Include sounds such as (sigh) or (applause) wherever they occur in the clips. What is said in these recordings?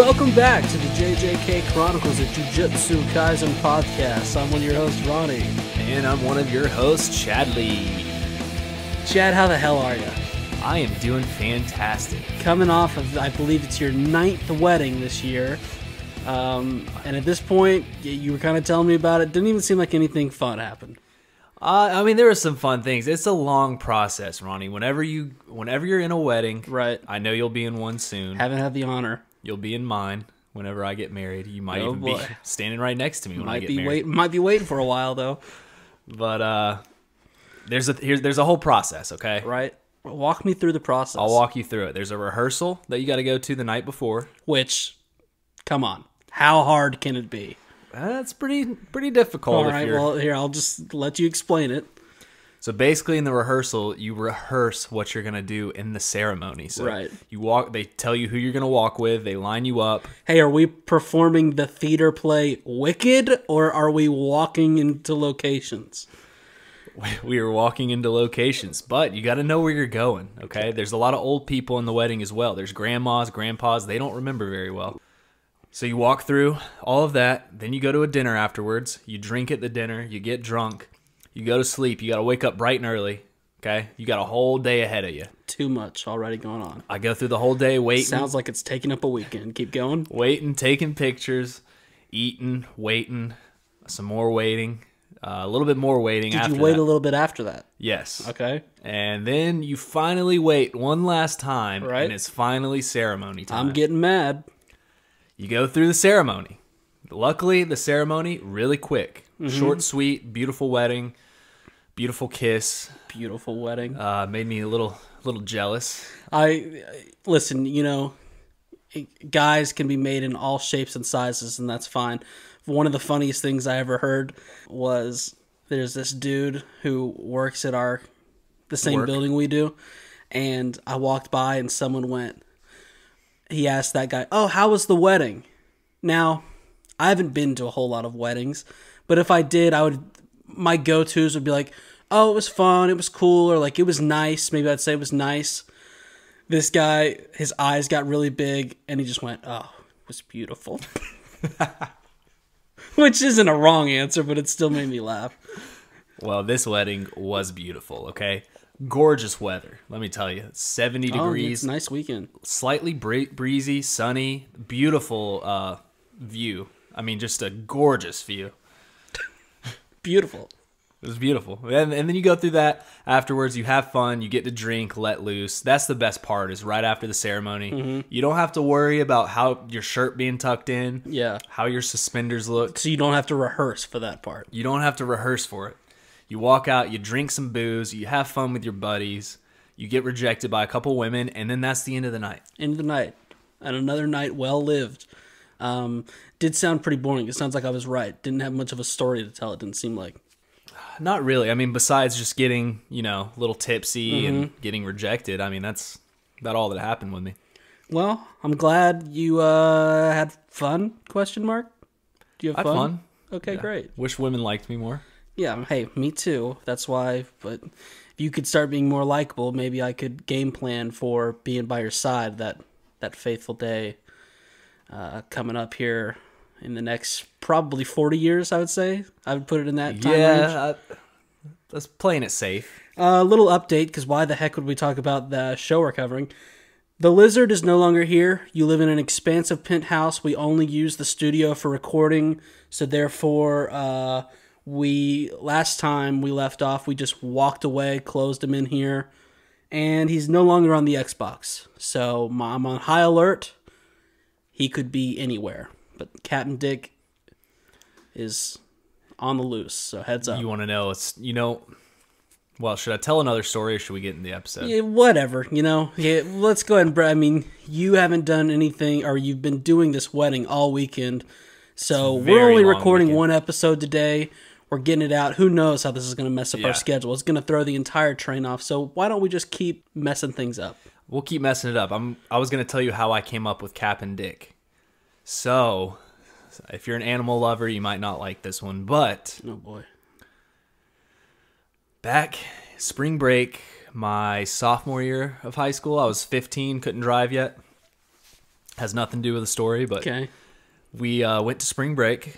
Welcome back to the JJK Chronicles of Jujutsu Kaisen podcast. I'm one of your hosts, Ronny. And I'm one of your hosts, Chad Lee. Chad, how the hell are you? I am doing fantastic. Coming off of, I believe it's your ninth wedding this year. Um, and at this point, you were kind of telling me about it. Didn't even seem like anything fun happened. Uh, I mean, there are some fun things. It's a long process, Ronny. Whenever you, whenever you're in a wedding, Right. I know you'll be in one soon. Haven't had the honor. You'll be in mine whenever I get married. You might Oh, even boy. be (laughs) standing right next to me when I Might get be married. wait, might be waiting for a while though. But uh, there's a here's there's a whole process. Okay, Right. Walk me through the process. I'll walk you through it. There's a rehearsal that you got to go to the night before. Which, come on, how hard can it be? That's pretty pretty difficult. All right. Well, here I'll just let you explain it. So basically, in the rehearsal, you rehearse what you're gonna do in the ceremony. So Right. you walk. They tell you who you're gonna walk with. They line you up. Hey, are we performing the theater play Wicked or are we walking into locations? (laughs) We are walking into locations, but you got to know where you're going. Okay? There's a lot of old people in the wedding as well. There's grandmas, grandpas. They don't remember very well. So you walk through all of that. Then you go to a dinner afterwards. You drink at the dinner. You get drunk. You go to sleep. You got to wake up bright and early. Okay? You got a whole day ahead of you. Too much already going on. I go through the whole day waiting. Sounds like it's taking up a weekend. Keep going. waiting, taking pictures, eating, waiting, some more waiting, uh, a little bit more waiting. Did you wait that. a little bit after that? Yes. Okay. And then you finally wait one last time, Right. and it's finally ceremony time. I'm getting mad. you go through the ceremony. Luckily, the ceremony really quick, Mm-hmm. short, sweet, beautiful wedding, beautiful kiss. Beautiful wedding. Uh, made me a little, little jealous. I listen, you know, guys can be made in all shapes and sizes, and that's fine. One of the funniest things I ever heard was there's this dude who works at our the same Work. building we do, and I walked by and someone went. He asked that guy, "Oh, how was the wedding?" Now, I haven't been to a whole lot of weddings, but if I did, I would my go-tos would be like, "Oh, it was fun, it was cool," or like it was nice. Maybe I'd say it was nice this guy his eyes got really big and he just went oh it was beautiful (laughs) which isn't a wrong answer but it still made me laugh Well, this wedding was beautiful. Okay, gorgeous weather. Let me tell you, 70 degrees. a nice weekend slightly bree- breezy, sunny, beautiful uh, view. I mean, just a gorgeous view. Beautiful It was beautiful. And, and then you go through that afterwards. You have fun. You get to drink, let loose. That's the best part. Is right after the ceremony. Mm-hmm. You don't have to worry about how your shirt being tucked in. yeah How your suspenders look. so you don't have to rehearse for that part You don't have to rehearse for it. You walk out. You drink some booze. You have fun with your buddies. You get rejected by a couple women, and then that's the end of the night. end of the night and another night well lived um did sound pretty boring it sounds like i was right didn't have much of a story to tell it didn't seem like Not really. I mean, besides just getting, you know, a little tipsy Mm-hmm. and getting rejected, I mean, that's about all that happened with me. well i'm glad you uh had fun question mark do you have I had fun, fun. okay great Wish women liked me more. Yeah, hey, me too. That's why. But if you could start being more likable, maybe I could game plan for being by your side that that faithful day uh, coming up here in the next probably forty years. I would say I would put it in that time range. yeah, I, that's playing it safe. A uh, little update because why the heck would we talk about the show we're covering? The lizard is no longer here. You live in an expansive penthouse. We only use the studio for recording, so therefore, uh, we last time we left off, we just walked away, closed him in here, and he's no longer on the Xbox. So I'm on high alert. He could be anywhere, but Captain Dick is on the loose. So heads up. You want to know? It's you know. Well, should I tell another story or should we get in the episode? Yeah, whatever, you know. Yeah, let's go ahead and. I mean, you haven't done anything, or you've been doing this wedding all weekend, so we're only recording weekend. one episode today. We're getting it out. Who knows how this is going to mess up Yeah. our schedule? It's going to throw the entire train off. So why don't we just keep messing things up? We'll keep messing it up. I'm. I was gonna tell you how I came up with Cap and Dick. So, if you're an animal lover, you might not like this one, but Oh boy. back spring break, my sophomore year of high school, I was 15, couldn't drive yet. Has nothing to do with the story, but Okay. we uh, went to spring break.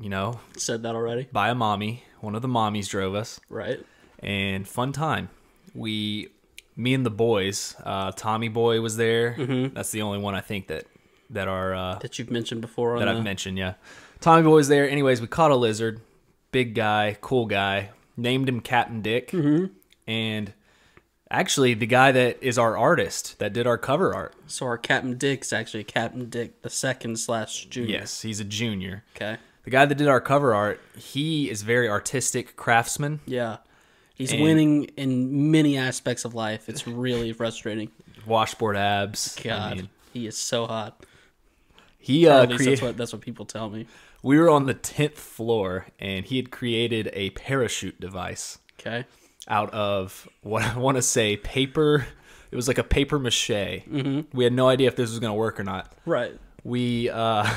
You know, Said that already. by a mommy. One of the mommies drove us, Right. and fun time. We, me and the boys. Uh, Tommy Boy was there. Mm-hmm. That's the only one I think that that are uh, That you've mentioned before. That I've mentioned. Yeah, Tommy Boy was there. Anyways, we caught a lizard. Big guy, cool guy. Named him Captain Dick. Mm-hmm. And actually, the guy that is our artist that did our cover art. So our Captain Dick's actually Captain Dick the second slash junior. Yes, he's a junior. Okay. The guy that did our cover art, he is very artistic craftsman. Yeah. He's And- winning in many aspects of life. It's really frustrating. Washboard abs. I God, mean, he is so hot. He uh, created. that's what that's what people tell me. We were on the tenth floor, and he had created a parachute device Okay. out of what I want to say paper. It was like a paper mache. Mm-hmm. We had no idea if this was going to work or not. Right. We uh,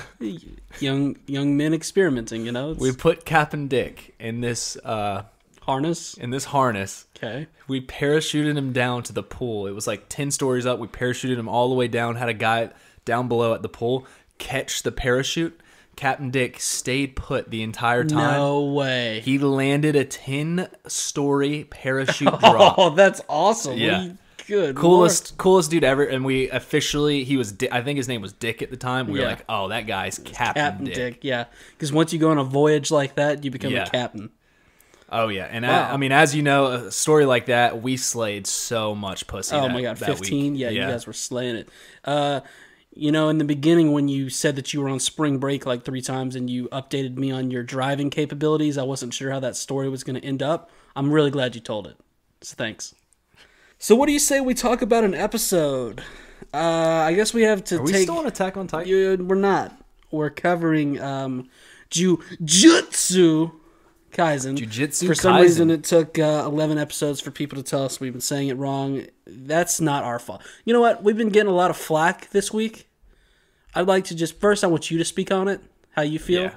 Young young men experimenting. You know. It's we put Captain Dick in this uh, harness. in this harness. Okay. We parachuted him down to the pool. It was like 10 stories up. We parachuted him all the way down, had a guy down below at the pool catch the parachute. Captain Dick stayed put the entire time. No way. He landed a 10 story (laughs) parachute drop. Oh, that's awesome. Yeah. you- Good. Coolest, coolest dude ever, and we officially he was. I think his name was Dick at the time. We Yeah. were like, "Oh, that guy's Captain, Captain Dick. Dick. Yeah. Because once you go on a voyage like that, you become Yeah. a captain. Oh yeah, and Wow. I, I mean, as you know, a story like that, we slayed so much pussy. Oh that- my god, fifteen. Yeah, you guys were slaying it. Uh, you know, in the beginning when you said that you were on spring break like three times and you updated me on your driving capabilities, I wasn't sure how that story was going to end up. I'm really glad you told it. So thanks. So what do you say we talk about an episode? Uh, I guess we have to Are we take. still on Attack on Titan? You- we're not. We're covering um, Jujutsu Kaisen. Jujutsu For some Kaisen. reason, it took uh, 11 episodes for people to tell us we've been saying it wrong. That's not our fault. You know what? We've been getting a lot of flack this week. I'd like to just first, I want you to speak on it. How you feel? Yeah.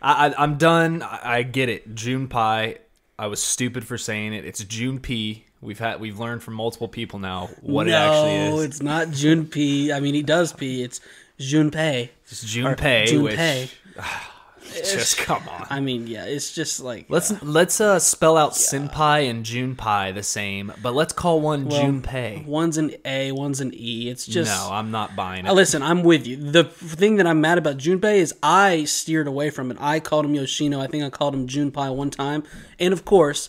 I, I, I'm done. I, I get it. June Pie. I was stupid for saying it. It's June P. We've had we've learned from multiple people now what no, it actually is. it's not June P. I mean, he does pee. It's Junpei. It's Junpei, June which (sighs) (laughs) just come on. I mean, yeah, it's just like Let's let's uh, spell out Senpai and Junpei the same, but let's call one well, Junpei. One's an A, one's an E. It's just no, I'm not buying Uh, it. Listen, I'm with you. The thing that I'm mad about Junpei is I steered away from it. I called him Yoshino. I think I called him Junpei one time. And of course,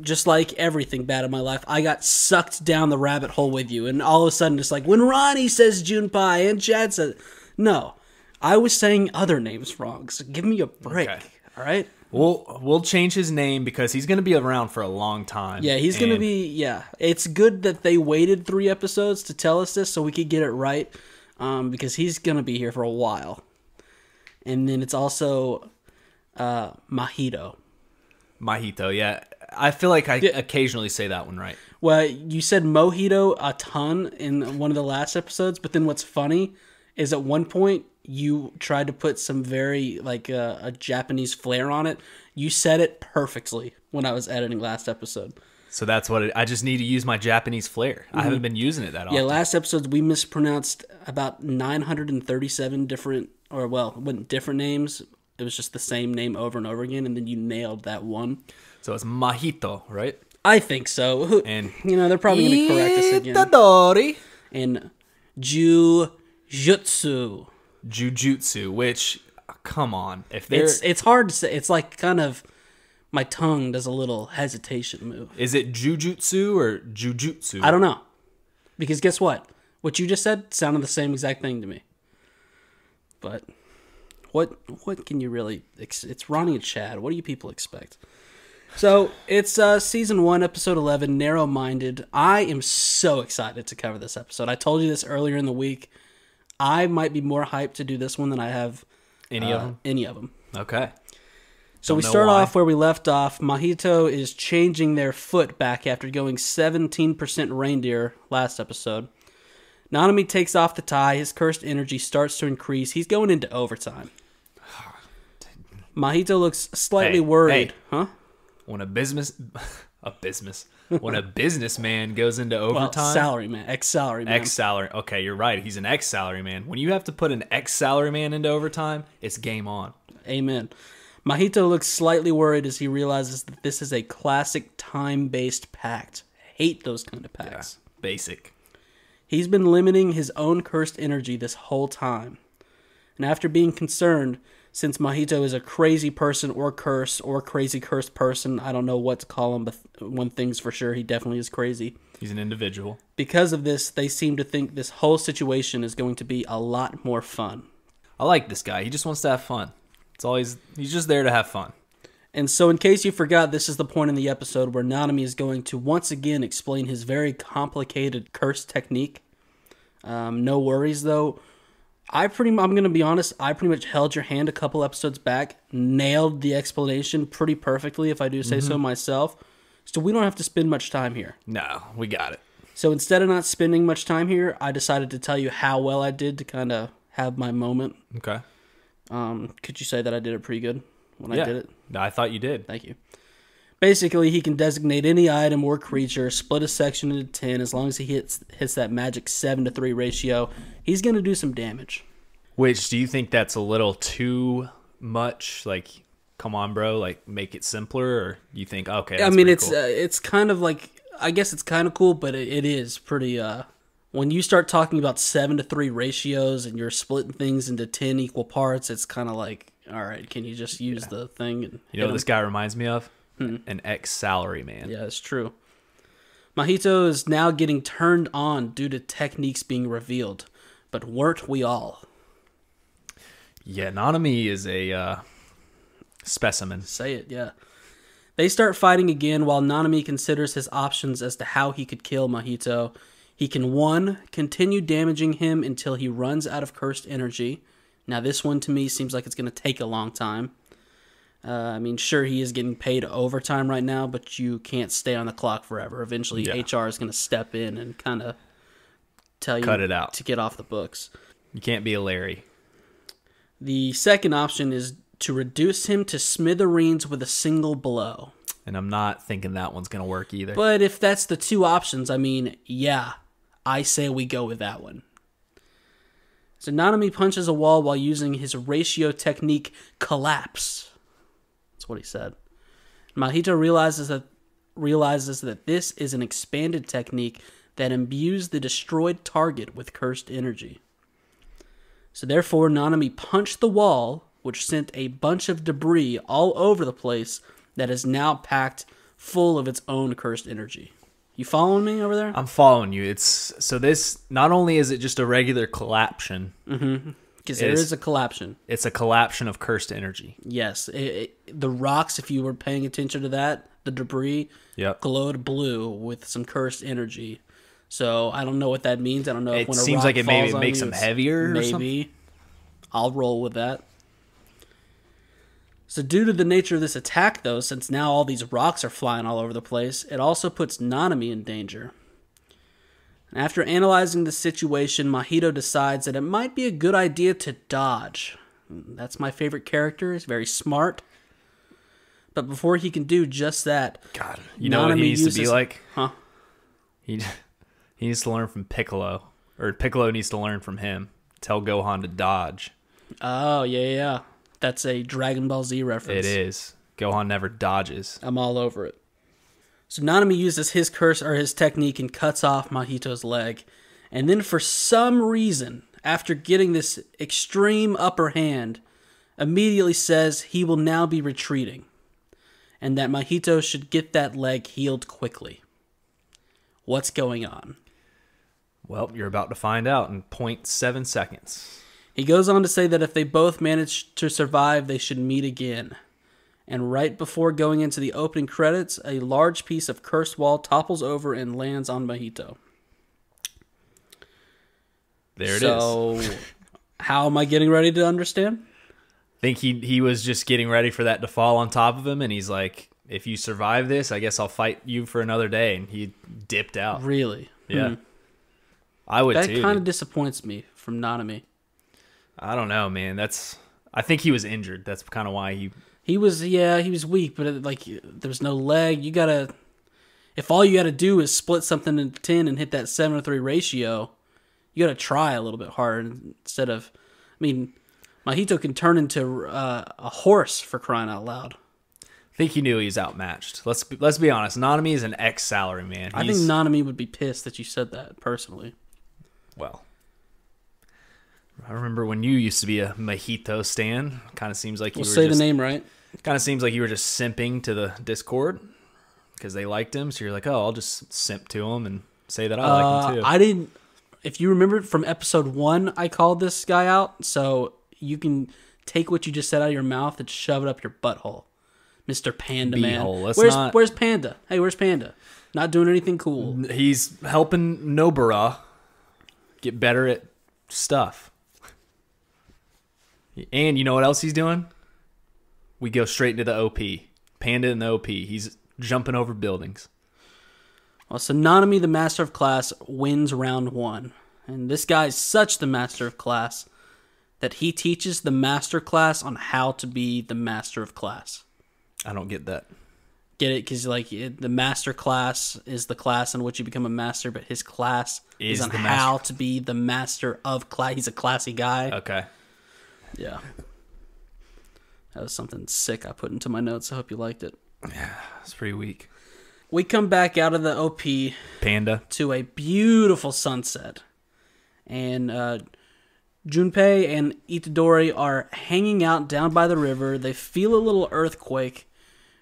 just like everything bad in my life, I got sucked down the rabbit hole with you. And all of a sudden, it's like when Ronny says Junpei and Chad says, no, I was saying other names wrong. So give me a break. Okay. All right. We'll we'll change his name because he's going to be around for a long time. Yeah, he's gonna be. Yeah, it's good that they waited three episodes to tell us this so we could get it right, um, because he's gonna be here for a while. And then it's also uh, Mahito. Mahito. Yeah, I feel like I occasionally say that one right. Well, you said Mojito a ton in one of the last episodes, but then what's funny is at one point you tried to put some very like uh, a Japanese flair on it. You said it perfectly when I was editing last episode. So that's what it, I just need to use my Japanese flair. I haven't been using it that often. Mm-hmm. Yeah, last episodes we mispronounced about 937 different, or well, wasn't different names. It was just the same name over and over again, and then you nailed that one. So it's Mahito, right? I think so. Who- And- you know they're probably going to correct us again. Itadori. And Jujutsu. Jujutsu, which come on, if there It's it's hard to say. It's like kind of my tongue does a little hesitation move. is it Jujutsu or Jujutsu? I don't know because guess what? What you just said sounded the same exact thing to me. But what what can you really? It's Ronny and Chad. What do you people expect? So it's uh, season one, episode eleven, narrow minded. I am so excited to cover this episode. I told you this earlier in the week. I might be more hyped to do this one than I have Any uh, of them? Any of them. Okay. So we start why. off where we left off. Mahito is changing their foot back after going 17% reindeer last episode. Nanami takes off the tie. His cursed energy starts to increase. He's going into overtime. (sighs) Mahito looks slightly Hey, worried. hey. Huh? When a business, (laughs) a business, when a businessman goes into Well, overtime. salary man, ex salary man. Ex salary. Okay, you're right. He's an ex salary man. When you have to put an ex salary man into overtime, it's game on. Amen. Mahito looks slightly worried as he realizes that this is a classic time based pact. Hate those kind of pacts. Basic. He's been limiting his own cursed energy this whole time. And after being concerned, since Mahito is a crazy person or curse or crazy cursed person, I don't know what to call him, but one thing's for sure, he definitely is crazy. He's an individual. Because of this, they seem to think this whole situation is going to be a lot more fun. I like this guy. He just wants to have fun. It's always he's just there to have fun. And so, in case you forgot, this is the point in the episode where Nanami is going to once again explain his very complicated curse technique. Um, no worries, though. I pretty, I'm going to be honest. I pretty much held your hand a couple episodes back, nailed the explanation pretty perfectly, if I do say so myself. So we don't have to spend much time here. No, we got it. So instead of not spending much time here, I decided to tell you how well I did to kind of have my moment. Okay. Um, could you say that I did it pretty good when yeah. I did it? No, I thought you did. Thank you. Basically, he can designate any item or creature, split a section into ten. As long as he hits hits that magic seven to three ratio, he's going to do some damage. Which do you think that's a little too much? Like, come on, bro. Like, make it simpler, or you think okay? I mean, it's cool. uh, it's kind of like I guess it's kind of cool, but it, it is pretty. uh When you start talking about seven to three ratios and you're splitting things into ten equal parts, it's kind of like, all right, can you just use the thing? And you know this guy reminds me of? An ex salary man. Yeah, it's true. Mahito is now getting turned on due to techniques being revealed, but weren't we all? Yeah, Nanami is a uh, specimen. Say it, yeah. They start fighting again while Nanami considers his options as to how he could kill Mahito. He can, one, continue damaging him until he runs out of cursed energy. Now, this one to me seems like it's going to take a long time. Uh, I mean, sure, he is getting paid overtime right now, but you can't stay on the clock forever. Eventually, Yeah. HR is going to step in and kind of tell you Cut it out. to get off the books. You can't be a Larry. The second option is to reduce him to smithereens with a single blow. And I'm not thinking that one's going to work either. But if that's the two options, I mean, yeah, I say we go with that one. So Nanami punches a wall while using his ratio technique collapse. That's what he said. Mahito realizes that realizes that this is an expanded technique that imbues the destroyed target with cursed energy. So therefore Nanami punched the wall, which sent a bunch of debris all over the place that is now packed full of its own cursed energy. You following me over there? I'm following you. It's so this not only is it just a regular collapsion, mm-hmm. Because there is. is a collapsion. it's a collapsion of cursed energy. Yes, it, it, the rocks. If you were paying attention to that, the debris Yep. glowed blue with some cursed energy. So I don't know what that means. I don't know. It if when seems like it maybe makes them heavier Maybe. I'll roll with that. So due to the nature of this attack, though, since now all these rocks are flying all over the place, it also puts Nanami in danger. And after analyzing the situation, Mahito decides that it might be a good idea to dodge. That's my favorite character. He's very smart. But before he can do just that, God, you know what he needs to be like? huh? He (laughs) he needs to learn from Piccolo, or Piccolo needs to learn from him. Tell Gohan to dodge. Oh yeah, yeah. That's a Dragon Ball Z reference. It is. Gohan never dodges. I'm all over it. So Nanami uses his curse or his technique and cuts off Mahito's leg. And then for some reason, after getting this extreme upper hand, immediately says he will now be retreating. And that Mahito should get that leg healed quickly. What's going on? Well, you're about to find out in 0.7 seconds. He goes on to say that if they both manage to survive, they should meet again. And right before going into the opening credits, a large piece of cursed wall topples over and lands on Mahito. There it is. so, (laughs) how am I getting ready to understand? I think he he was just getting ready for that to fall on top of him, and he's like, "If you survive this, I guess I'll fight you for another day." And he dipped out. Really? Yeah, Hmm. I would That kind of disappoints me from Nanami. I don't know, man. That's I think he was injured. That's kind of why he. He was, yeah, he was weak, but it, like, there's no leg. You gotta. If all you got to do is split something into 10 and hit that 7 to 3 ratio, you got to try a little bit harder instead of. I mean, Mahito can turn into uh, a horse for crying out loud. I think he knew he was outmatched. Let's be, let's be honest. Nanami is an ex salary man. I think He's- Nanami would be pissed that you said that personally. well. I remember when you used to be a Mojito stan. Kind of seems like you We'll were say just, the name right. Kind of seems like you were just simping to the Discord because they liked him. So you're like, oh, I'll just simp to him and say that I like Uh, him too. I didn't. If you remember from episode one, I called this guy out. So you can take what you just said out of your mouth and shove it up your butthole, Mister Panda Man. Let's Where's not- Where's Panda? Hey, where's Panda? Not doing anything cool. He's helping Nobara get better at stuff. And you know what else he's doing? We go straight into the OP. Panda in the OP. He's jumping over buildings. Well, so Nanami, the Master of Class, wins round one, and this guy's such the Master of Class that he teaches the Master Class on how to be the Master of Class. I don't get that. Get it? Because like it, the Master Class is the class in which you become a master, but his class is, Is on how to be the Master of Class. He's a classy guy. Okay. Yeah. That was something sick I put into my notes. I hope you liked it. Yeah, it's pretty weak. We come back out of the OP Panda. to a beautiful sunset. And uh, Junpei and Itadori are hanging out down by the river. They feel a little earthquake.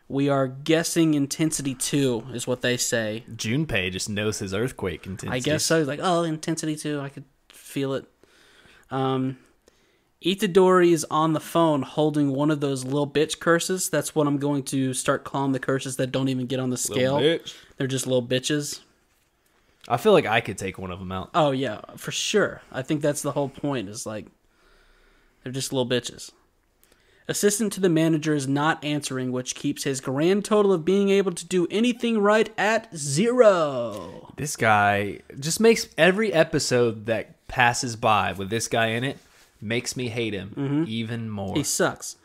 We are guessing intensity 2 is what they say. Junpei just knows his earthquake intensity. I guess so. He's like, oh, intensity 2. I could feel it. Um, Itadori is on the phone holding one of those little bitch curses. That's what I'm going to start calling the curses that don't even get on the scale. They're just little bitches. I feel like I could take one of them out. Oh yeah, for sure. I think that's the whole point. Is like they're just little bitches. Assistant to the manager is not answering, which keeps his grand total of being able to do anything right at zero. This guy just makes every episode that passes by with this guy in it makes me hate him mm-hmm. even more. He sucks.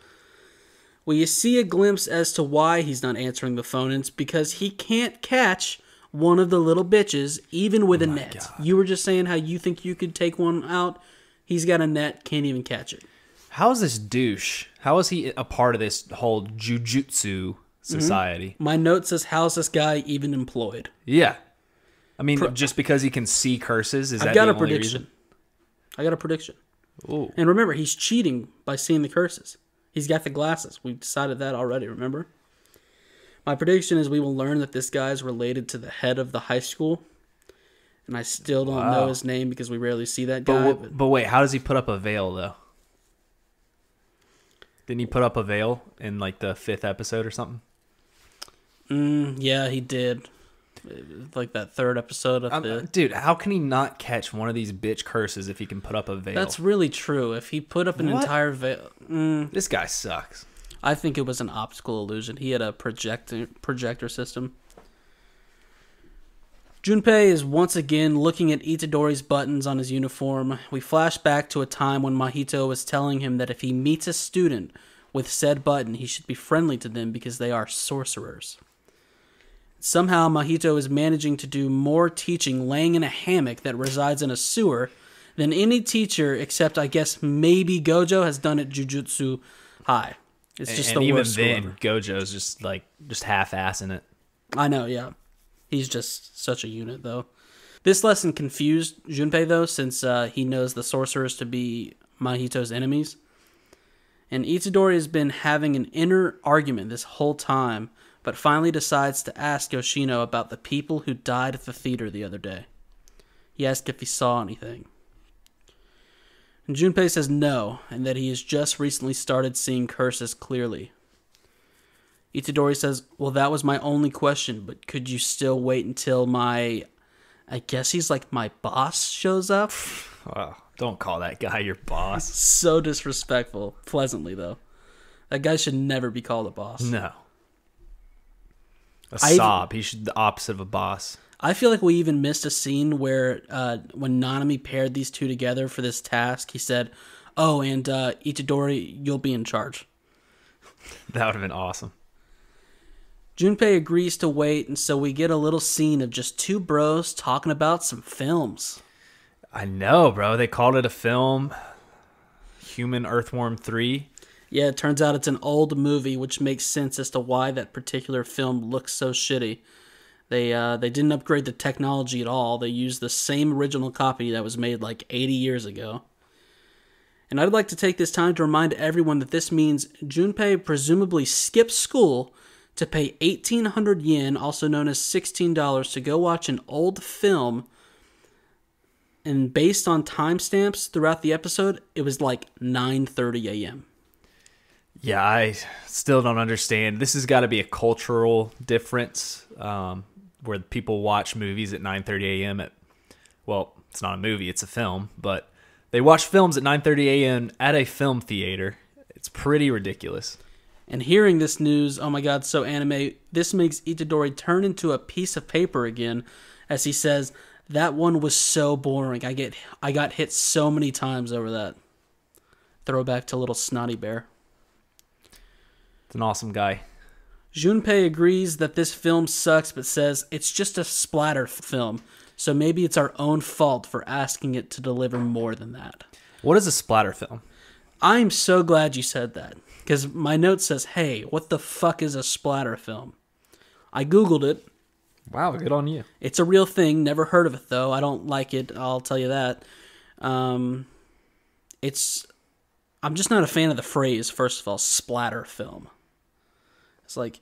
Well, you see a glimpse as to why he's not answering the phone. and It's because he can't catch one of the little bitches, even with a net. You were just saying how you think you could take one out. He's got a net, can't even catch it. How is this douche? How is he a part of this whole jujutsu mm-hmm. society? My note says, "How's this guy even employed?" Yeah. I mean, just because he can see curses, is that I've got the a prediction. I got a prediction. Ooh. And remember, he's cheating by seeing the curses. He's got the glasses. We've decided that already, remember? My prediction is we will learn that this guy is related to the head of the high school. And I still don't know his name because we rarely see that But, guy. But but wait, how does he put up a veil though? Didn't he put up a veil in like the fifth episode or something? mm, yeah, he did. Like that third episode of Um, the. dude, how can he not catch one of these bitch curses if he can put up a veil? That's really true. If he put up an What? entire veil, mm, this guy sucks. I think it was an optical illusion. He had a projector projector system. Junpei is once again looking at Itadori's buttons on his uniform. We flash back to a time when Mahito was telling him that if he meets a student with said button, he should be friendly to them because they are sorcerers. Somehow, Mahito is managing to do more teaching laying in a hammock that resides in a sewer than any teacher, except I guess maybe Gojo has done at Jujutsu High. It's just and the even worst school then, ever. Gojo's just like just half-assing it. I know, yeah. He's just such a unit, though. This lesson confused Junpei, though, since uh, he knows the sorcerers to be Mahito's enemies. And Itadori has been having an inner argument this whole time, but finally decides to ask Yoshino about the people who died at the theater the other day. He asked if he saw anything. And Junpei says no, and that he has just recently started seeing curses clearly. Itadori says, Well, that was my only question, but could you still wait until my. I guess he's like my boss shows up? (laughs) Oh, don't call that guy your boss. So disrespectful. Pleasantly, though. That guy should never be called a boss. no. A I- sob. He should the opposite of a boss. I feel like we even missed a scene where uh, when Nanami paired these two together for this task, he said, Oh, and uh, Itadori, you'll be in charge. (laughs) That would have been awesome. Junpei agrees to wait, and so we get a little scene of just two bros talking about some films. I know, bro. They called it a film. Human Earthworm 3. Yeah, it turns out it's an old movie, which makes sense as to why that particular film looks so shitty. They uh, they didn't upgrade the technology at all. They used the same original copy that was made like 80 years ago. And I'd like to take this time to remind everyone that this means Junpei presumably skipped school to pay 1800 yen, also known as $16, to go watch an old film. And based on timestamps throughout the episode, it was like 9:30 a.m. Yeah, I still don't understand. This has got to be a cultural difference um, where people watch movies at 9:30 a.m. at well, it's not a movie, it's a film, but they watch films at 9:30 a.m. at a film theater. It's pretty ridiculous. And hearing this news, oh my god, so anime, this makes Itadori turn into a piece of paper again as he says, "That one was so boring. I get I got hit so many times over that." Throwback to little snotty bear. An awesome guy. Junpei agrees that this film sucks but says it's just a splatter film. So maybe it's our own fault for asking it to deliver more than that. What is a splatter film? I'm so glad you said that because my note says, "Hey, what the fuck is a splatter film?" I googled it. Wow, good on you. It's a real thing. Never heard of it though. I don't like it. I'll tell you that. Um, it's. I'm just not a fan of the phrase. First of all, splatter film. It's like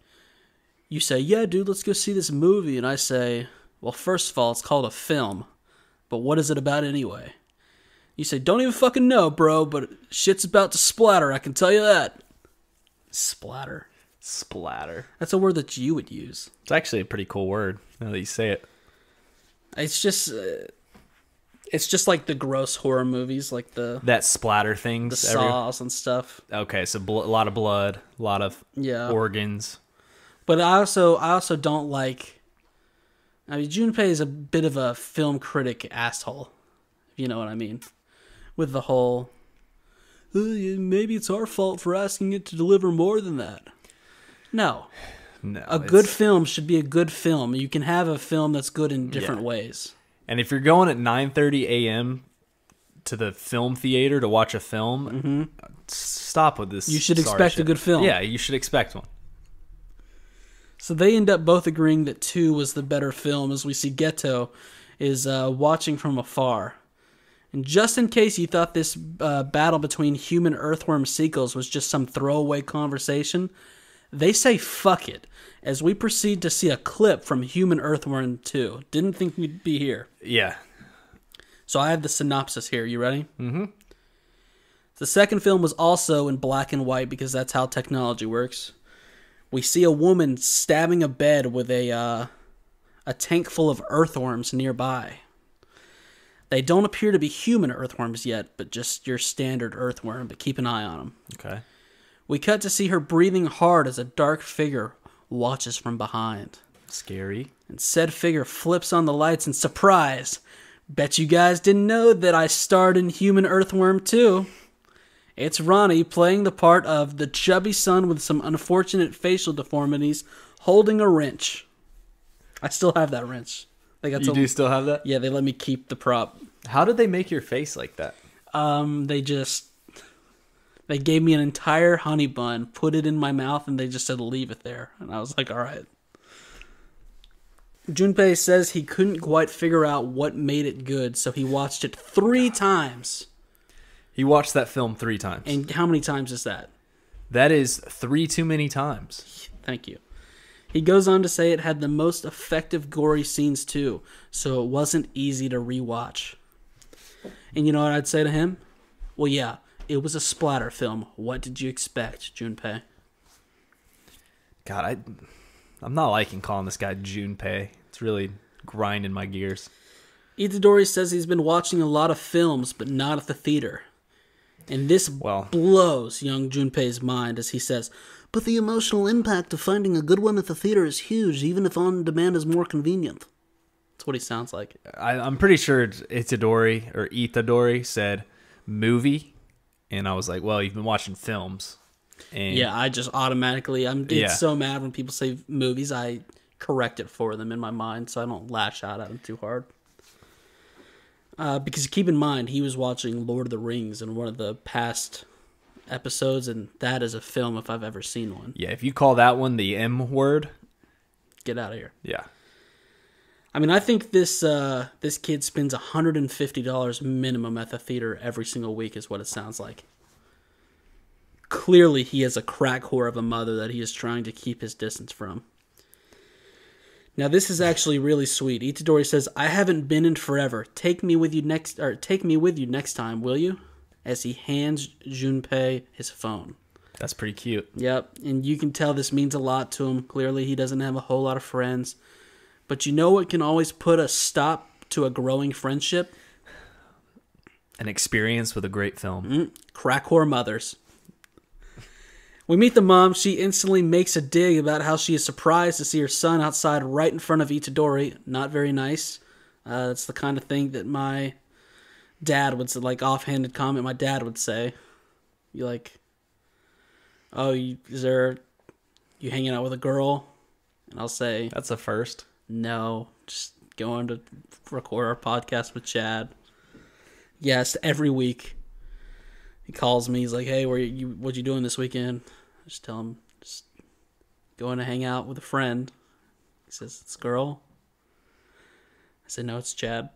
you say, "Yeah, dude, let's go see this movie," and I say, "Well, first of all, it's called a film, but what is it about anyway?" You say, "Don't even fucking know, bro," but shit's about to splatter. I can tell you that. Splatter. Splatter. That's a word that you would use. It's actually a pretty cool word now that you say it. It's just, uh, it's just like the gross horror movies, like the That splatter the things. every- saws and stuff. okay, so bl- a lot of blood, a lot of Yeah. organs. But I also, I also don't like. I mean, Junpei is a bit of a film critic asshole. If you know what I mean, with the whole. "Uh, maybe it's our fault for asking it to deliver more than that. No, (sighs) No, a good film should be a good film. You can have a film that's good in different Yeah. ways. And if you're going at 9:30 a.m. to the film theater to watch a film, s- stop with this. Mm-hmm. You should expect a good film. Yeah, you should expect one. So they end up both agreeing that two was the better film, as we see Geto is uh, watching from afar. And just in case you thought this uh, battle between human earthworm sequels was just some throwaway conversation, they say fuck it as we proceed to see a clip from Human Earthworm 2. Didn't think we'd be here. Yeah. So I have the synopsis here. You ready? Mm-hmm. The second film was also in black and white because that's how technology works. We see a woman stabbing a bed with a uh, a tank full of earthworms nearby. They don't appear to be human earthworms yet, but just your standard earthworm. But keep an eye on them. Okay. We cut to see her breathing hard as a dark figure watches from behind. Scary. And said figure flips on the lights and surprise. Bet you guys didn't know that I starred in Human Earthworm too. It's Ronny playing the part of the chubby son with some unfortunate facial deformities holding a wrench. I still have that wrench. They got You some, do still have that? yeah, they let me keep the prop. How did they make your face like that? Um, they just they gave me an entire honey bun, put it in my mouth, and they just said leave it there, and I was like, all right. Junpei says he couldn't quite figure out what made it good, so he watched it three times. He watched that film three times. And how many times is that? that is three too many times. Thank you. He goes on to say it had the most effective gory scenes too, so it wasn't easy to rewatch. And you know what I'd say to him? Well, yeah, it was a splatter film. What did you expect, Junpei? God, I, I'm not liking calling this guy Junpei. It's really grinding my gears. Itadori says he's been watching a lot of films, but not at the theater. And this Well- blows young Junpei's mind as he says, But the emotional impact of finding a good one at the theater is huge, even if on demand is more convenient. That's what he sounds like. I, I'm pretty sure it's Itadori or Itadori said movie, and I was like, well, you've been watching films. And Yeah, I just automatically I'm Yeah. so mad when people say movies. I correct it for them in my mind, so I don't lash out at them too hard. Uh, because keep in mind, he was watching Lord of the Rings in one of the past episodes, and that is a film if I've ever seen one. yeah, if you call that one the M word, Get out of here. yeah. I mean, I think this uh, this kid spends hundred and fifty dollars minimum at the theater every single week, is what it sounds like. Clearly, he has a crack whore of a mother that he is trying to keep his distance from. Now, this is actually really sweet. Itadori says, "I haven't been in forever. Take me with you next, or take me with you next time, will you?" As he hands Junpei his phone. That's pretty cute. Yep, and you can tell this means a lot to him. Clearly, he doesn't have a whole lot of friends. But you know what can always put a stop to a growing friendship? An experience with a great film. Crack whore mothers. We meet the mom. She instantly makes a dig about how she is surprised to see her son outside right in front of Itadori. Not very nice. Uh, that's the kind of thing that my dad would say, like offhanded comment my dad would say. You like, oh, you, is there, you hanging out with a girl? And I'll say, That's a first. No, just going to record our podcast with Chad. Yes, every week. He calls me. He's like, "Hey, where you? What you doing this weekend?" I just tell him, just going to hang out with a friend. He says, "It's a girl." I said, "No, it's Chad."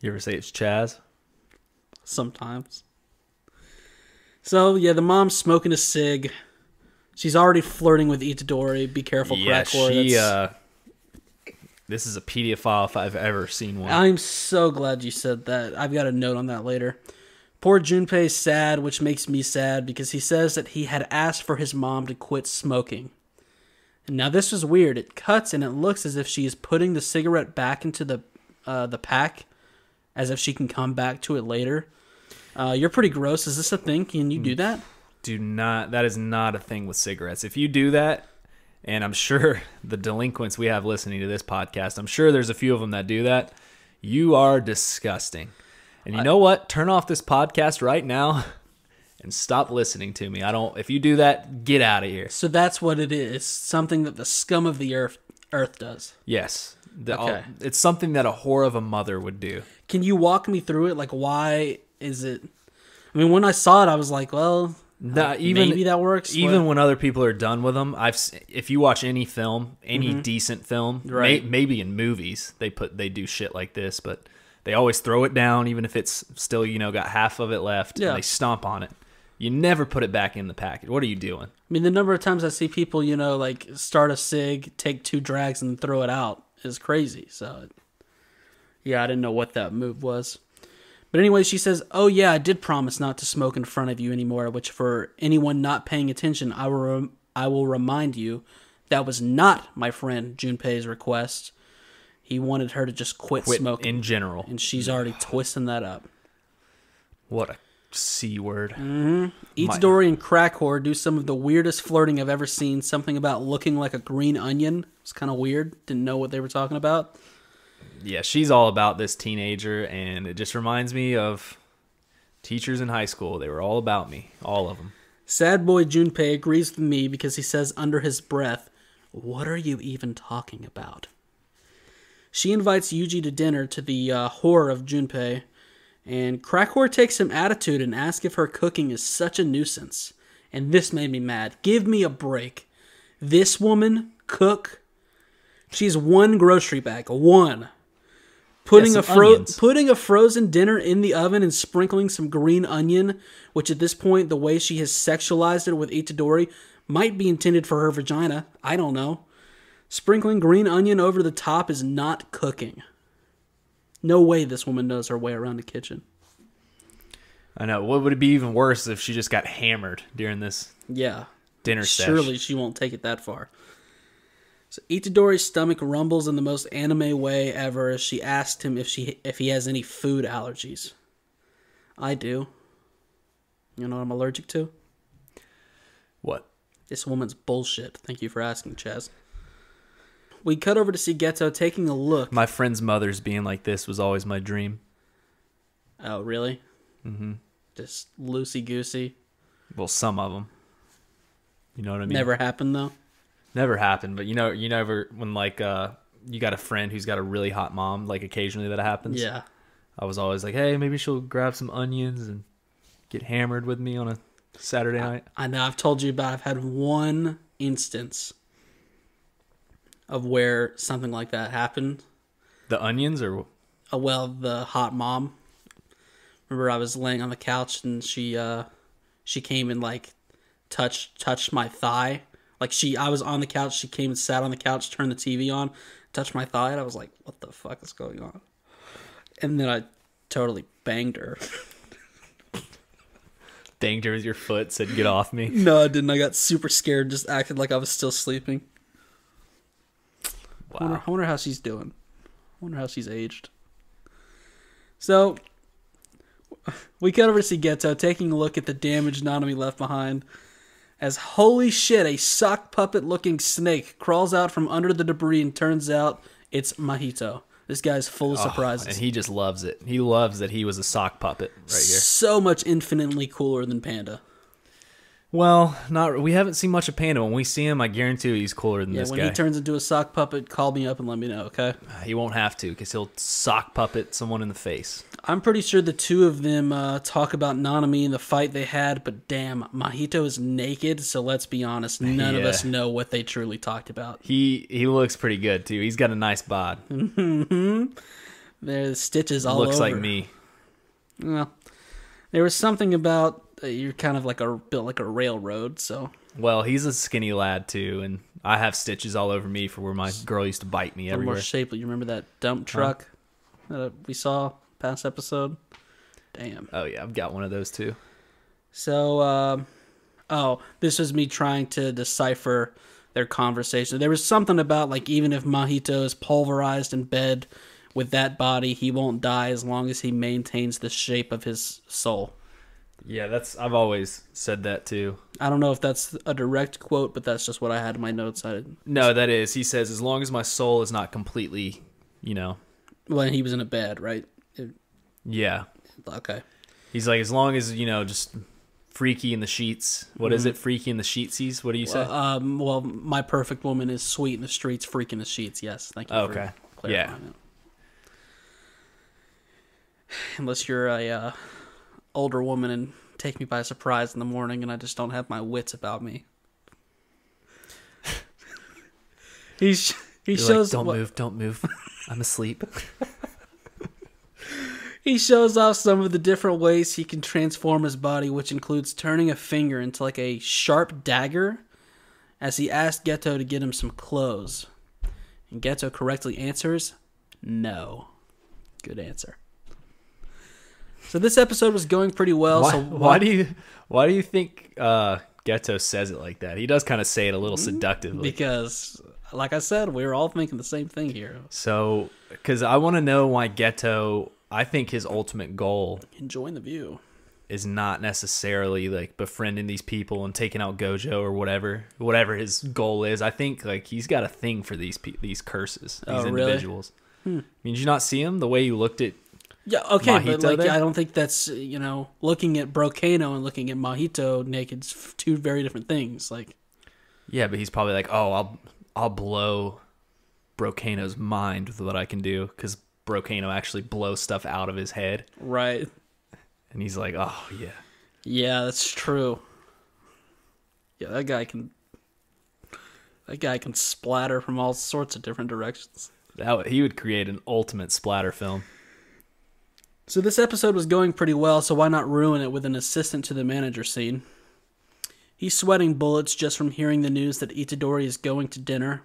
You ever say it's Chaz? Sometimes. So yeah, the mom's smoking a cig. She's already flirting with Itadori. Be careful, yeah, crackcore. she. Uh, this is a pedophile if I've ever seen one. I'm so glad you said that. I've got a note on that later. Poor Junpei is sad, which makes me sad because he says that he had asked for his mom to quit smoking. And now this is weird. It cuts and it looks as if she is putting the cigarette back into the uh, the pack, as if she can come back to it later. Uh, you're pretty gross. Is this a thing? Can you do that? Do not. That is not a thing with cigarettes. If you do that, and I'm sure (laughs) the delinquents we have listening to this podcast, I'm sure there's a few of them that do that. You are disgusting. And you know what? Turn off this podcast right now (laughs) and stop listening to me. I don't. If you do that, get out of here. So that's what it is. Something that the scum of the earth earth does. Yes. The, Okay. It's something that a whore of a mother would do. Can you walk me through it? Like, why is it? I mean, when I saw it, I was like, well, Nah, even maybe that works. Even What- when other people are done with them, I've if you watch any film, any mm-hmm. decent film. Right. may, maybe in movies they put they do shit like this, but they always throw it down even if it's still you know got half of it left. Yeah. and they stomp on it. You never put it back in the package. What are you doing? I mean, the number of times I see people, you know, like start a cig, take two drags, and throw it out is crazy. So, yeah, I didn't know what that move was. But anyway, she says, "Oh yeah, I did promise not to smoke in front of you anymore." Which, for anyone not paying attention, I will rem- I will remind you that was not my friend Junpei's request. He wanted her to just quit, Quit smoking, in general. and she's already twisting that up. What a c word. Mm-hmm. Itadori and Crack Whore do some of the weirdest flirting I've ever seen. Something about looking like a green onion. It's kind of weird. Didn't know what they were talking about. Yeah, she's all about this teenager, and it just reminds me of teachers in high school. They were all about me, all of them. Sad boy Junpei agrees with me because he says under his breath, What are you even talking about? She invites Yuji to dinner to the uh, horror of Junpei, and Crack Whore takes some attitude and asks if her cooking is such a nuisance. And this made me mad. Give me a break. This woman cook. She's one grocery bag, one. Putting Yeah, a fro- onions. putting a frozen dinner in the oven and sprinkling some green onion, which at this point, the way she has sexualized it with Itadori, might be intended for her vagina. I don't know. Sprinkling green onion over the top is not cooking. No way this woman knows her way around the kitchen. I know. What would it be even worse if she just got hammered during this Yeah. dinner? Surely she won't take it that far. So Itadori's stomach rumbles in the most anime way ever as she asks him if she if he has any food allergies. I do. You know what I'm allergic to? What? This woman's bullshit. Thank you for asking, Chaz. We cut over to see Geto taking a look. My friend's mother's being like this was always my dream. Oh, really? Mm-hmm. Just loosey goosey. Well, some of them. You know what I mean? Never happened though. Never happened, but you know, you never when like uh you got a friend who's got a really hot mom. Like occasionally that happens. Yeah. I was always like, hey, maybe she'll grab some onions and get hammered with me on a Saturday night. I know I've told you about I've had one instance of where something like that happened. The onions or Uh, well, the hot mom. Remember I was laying on the couch and she uh she came and like touched touched my thigh. Like she I was on the couch, she came and sat on the couch, turned the TV on, touched my thigh, and I was like, What the fuck is going on? And then I totally banged her. banged her with your foot, said get off me. (laughs) No, I didn't. I got super scared, just acted like I was still sleeping. I wonder, Wow. I wonder how she's doing. I wonder how she's aged. So, we cut over to see Geto taking a look at the damage Nanami left behind. As holy shit, a sock puppet looking snake crawls out from under the debris and turns out it's Mahito. This guy's full of oh, surprises. And he just loves it. He loves that he was a sock puppet right here. So much infinitely cooler than Panda. Well, not we haven't seen much of Panda. When we see him, I guarantee he's cooler than Yeah, this when guy. he turns into a sock puppet, call me up and let me know, okay? he won't have to because he'll sock puppet someone in the face. I'm pretty sure the two of them uh, talk about Nanami and the fight they had, but damn, Mahito is naked, so let's be honest, none of us know what they truly talked about. He he looks pretty good too. He's got a nice bod. (laughs) There's stitches all looks over. like me. Well, there was something about uh, you're kind of like a built like a railroad, so Well, he's a skinny lad too, and I have stitches all over me for where my girl used to bite me little more everywhere. shapely. You remember that dump truck that we saw past episode? Damn. Oh yeah, I've got one of those too. So, um, oh, this was me trying to decipher their conversation. There was something about like even if Mahito is pulverized in bed with that body, he won't die as long as he maintains the shape of his soul. Yeah, that's I've always said that too. I don't know if that's a direct quote, but that's just what I had in my notes. I No, that is. He says as long as my soul is not completely, you know. when he was in a bed, right? It- Yeah. okay. He's like as long as, you know, just freaky in the sheets. What is it? Freaky in the sheetsies? What do you say? Um, well, my perfect woman is sweet in the streets, freak in the sheets. Yes, thank you. for Okay. clarifying Yeah. that. (sighs) Unless you're a uh, older woman and take me by surprise in the morning, and I just don't have my wits about me. (laughs) he sh- he You're shows like, don't what- move, don't move. I'm asleep. (laughs) He shows off some of the different ways he can transform his body, which includes turning a finger into like a sharp dagger, as he asks Geto to get him some clothes. And Geto correctly answers, no. Good answer. So this episode was going pretty well. why, so why do you why do you think uh Geto says it like that? He does kind of say it a little seductively. Because, like I said, we were all thinking the same thing here. So, because I want to know why Geto, I think his ultimate goal Enjoying the view. is not necessarily like befriending these people and taking out Gojo or whatever, whatever his goal is. I think like he's got a thing for these pe- these curses, these Oh, really? individuals. I mean, did you not see him the way you looked at? Yeah, okay, but like there? I don't think that's you know looking at Brocano and looking at Mahito naked's two very different things. Like Yeah, but he's probably like, oh, I'll I'll blow Brocano's mind with what I can do because Brocano actually blows stuff out of his head, right, and he's like, oh yeah. yeah, that's true. Yeah, that guy can. That guy can splatter from all sorts of different directions. That he would create an ultimate splatter film. So this episode was going pretty well, so why not ruin it with an assistant to the manager scene? He's sweating bullets just from hearing the news that Itadori is going to dinner.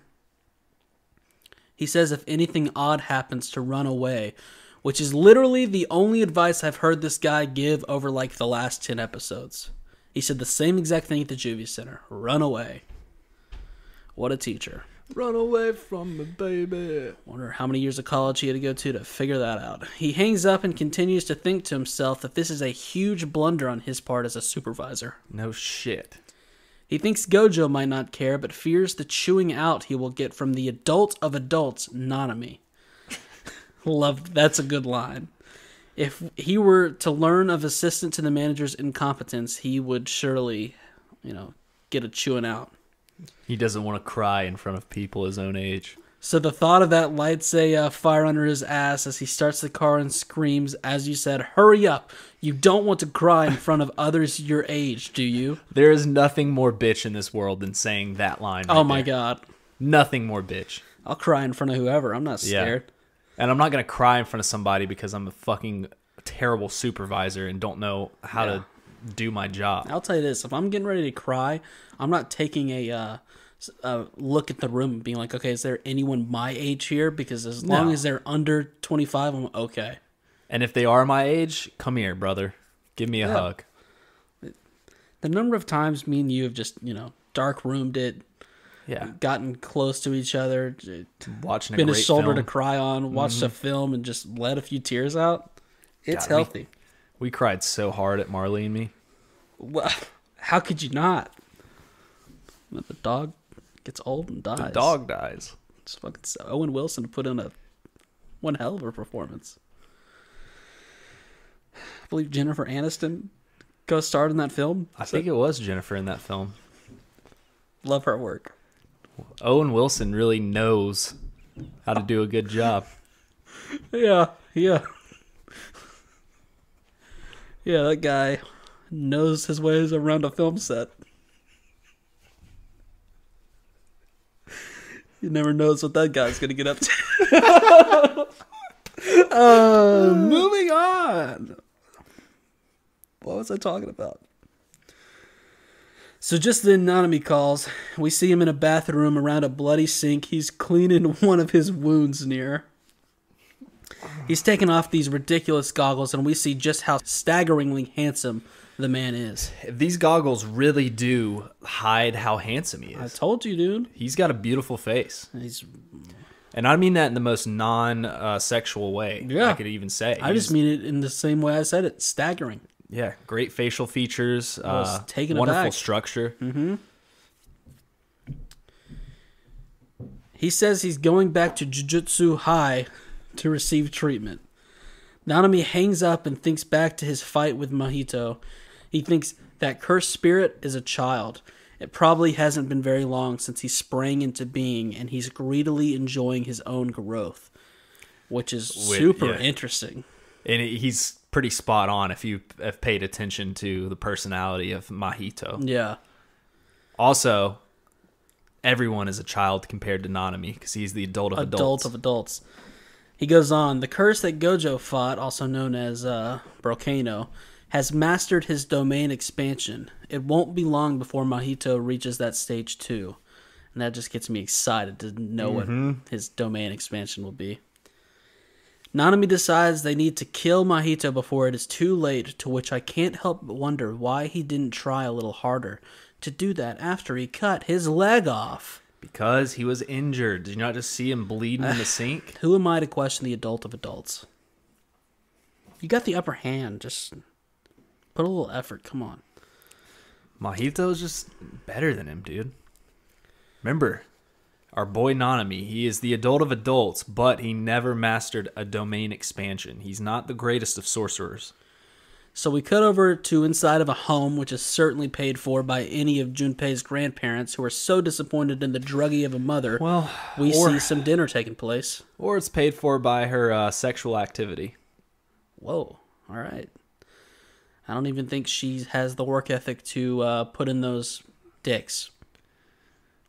He says if anything odd happens to run away, which is literally the only advice I've heard this guy give over like the last 10 episodes. He said the same exact thing at the Juvie Center. Run away. What a teacher. Run away from me, baby. Wonder how many years of college he had to go to to figure that out. He hangs up and continues to think to himself that this is a huge blunder on his part as a supervisor. No shit. He thinks Gojo might not care, but fears the chewing out he will get from the adult of adults, Nanami. (laughs) Love, that's a good line. if he were to learn of assistant to the manager's incompetence, he would surely, you know, get a chewing out. He doesn't want to cry in front of people his own age. So the thought of that lights a uh, fire under his ass as he starts the car and screams, as you said, "Hurry up! You don't want to cry in front of others your age, do you?" There is nothing more bitch in this world than saying that line. oh my there. god, Nothing more bitch. I'll cry in front of whoever. I'm not Yeah. scared. And I'm not gonna cry in front of somebody because I'm a fucking terrible supervisor and don't know how Yeah. to do my job. I'll tell you this: if I'm getting ready to cry, I'm not taking a, uh, a look at the room and being like, "Okay, is there anyone my age here?" Because as long as they're under 25, I'm okay. And if they are my age, come here, brother. Give me a Yeah. hug. The number of times me and you have just, you know, dark roomed it, Yeah. gotten close to each other, Watching a been great a shoulder film. to cry on, watched a film, and just let a few tears out. It's God, we- healthy. We cried so hard at Marley and me. Well, (laughs) how could you not? When the dog gets old and dies. The dog dies. It's fucking so- Owen Wilson put in a one hell of a performance. I believe Jennifer Aniston co-starred in that film. I think it was Jennifer in that film. Love her work. Owen Wilson really knows how to do a good job. (laughs) Yeah, yeah, yeah. That guy knows his ways around a film set. He never knows what that guy's gonna get up to. (laughs) uh, moving on. What was I talking about? So just then Nanami calls. We see him in a bathroom around a bloody sink. He's cleaning (laughs) one of his wounds near. He's taken off these ridiculous goggles, and we see just how staggeringly handsome the man is. These goggles really do hide how handsome he is. I told you, dude. He's got a beautiful face. He's. And I mean that in the most non uh, sexual way Yeah. I could even say. I just mean it in the same way I said it. Staggering. Yeah, great facial features, was uh, taken wonderful aback. structure. He says he's going back to Jujutsu High to receive treatment. Nanami hangs up and thinks back to his fight with Mahito. He thinks that cursed spirit is a child. It probably hasn't been very long since he sprang into being, and he's greedily enjoying his own growth, which is Wait, super yeah. interesting. And he's pretty spot on if you have paid attention to the personality of Mahito. Yeah. Also, everyone is a child compared to Nanami because he's the adult of adult adults. of adults. He goes on. The curse that Gojo fought, also known as uh, Brocano, has mastered his domain expansion. It won't be long before Mahito reaches that stage too, and that just gets me excited to know what mm-hmm. his domain expansion will be. Nanami decides they need to kill Mahito before it is too late, to which I can't help but wonder why he didn't try a little harder to do that after he cut his leg off. because he was injured. Did you not just see him bleeding in the (sighs) sink? Who am I to question the adult of adults? You got the upper hand. Just put a little effort. Come on. Mahito's just better than him, dude. Remember, our boy Nanami, he is the adult of adults, but he never mastered a domain expansion. He's not the greatest of sorcerers. So we cut over to inside of a home, which is certainly paid for by any of Junpei's grandparents, who are so disappointed in the druggie of a mother. Well, we or, see some dinner taking place. or it's paid for by her uh, sexual activity. Whoa! All right. I don't even think she has the work ethic to uh, put in those dicks.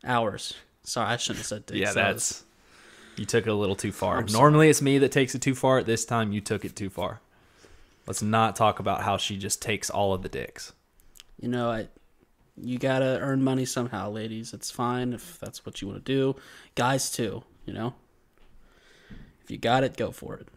Hours. Sorry, I shouldn't have said dicks. yeah, that's you took it a little too far. I'm sorry. Normally, it's me that takes it too far. This time, you took it too far. Let's not talk about how she just takes all of the dicks. you know, I you gotta earn money somehow, ladies. It's fine if that's what you want to do. Guys too, you know. If you got it, go for it.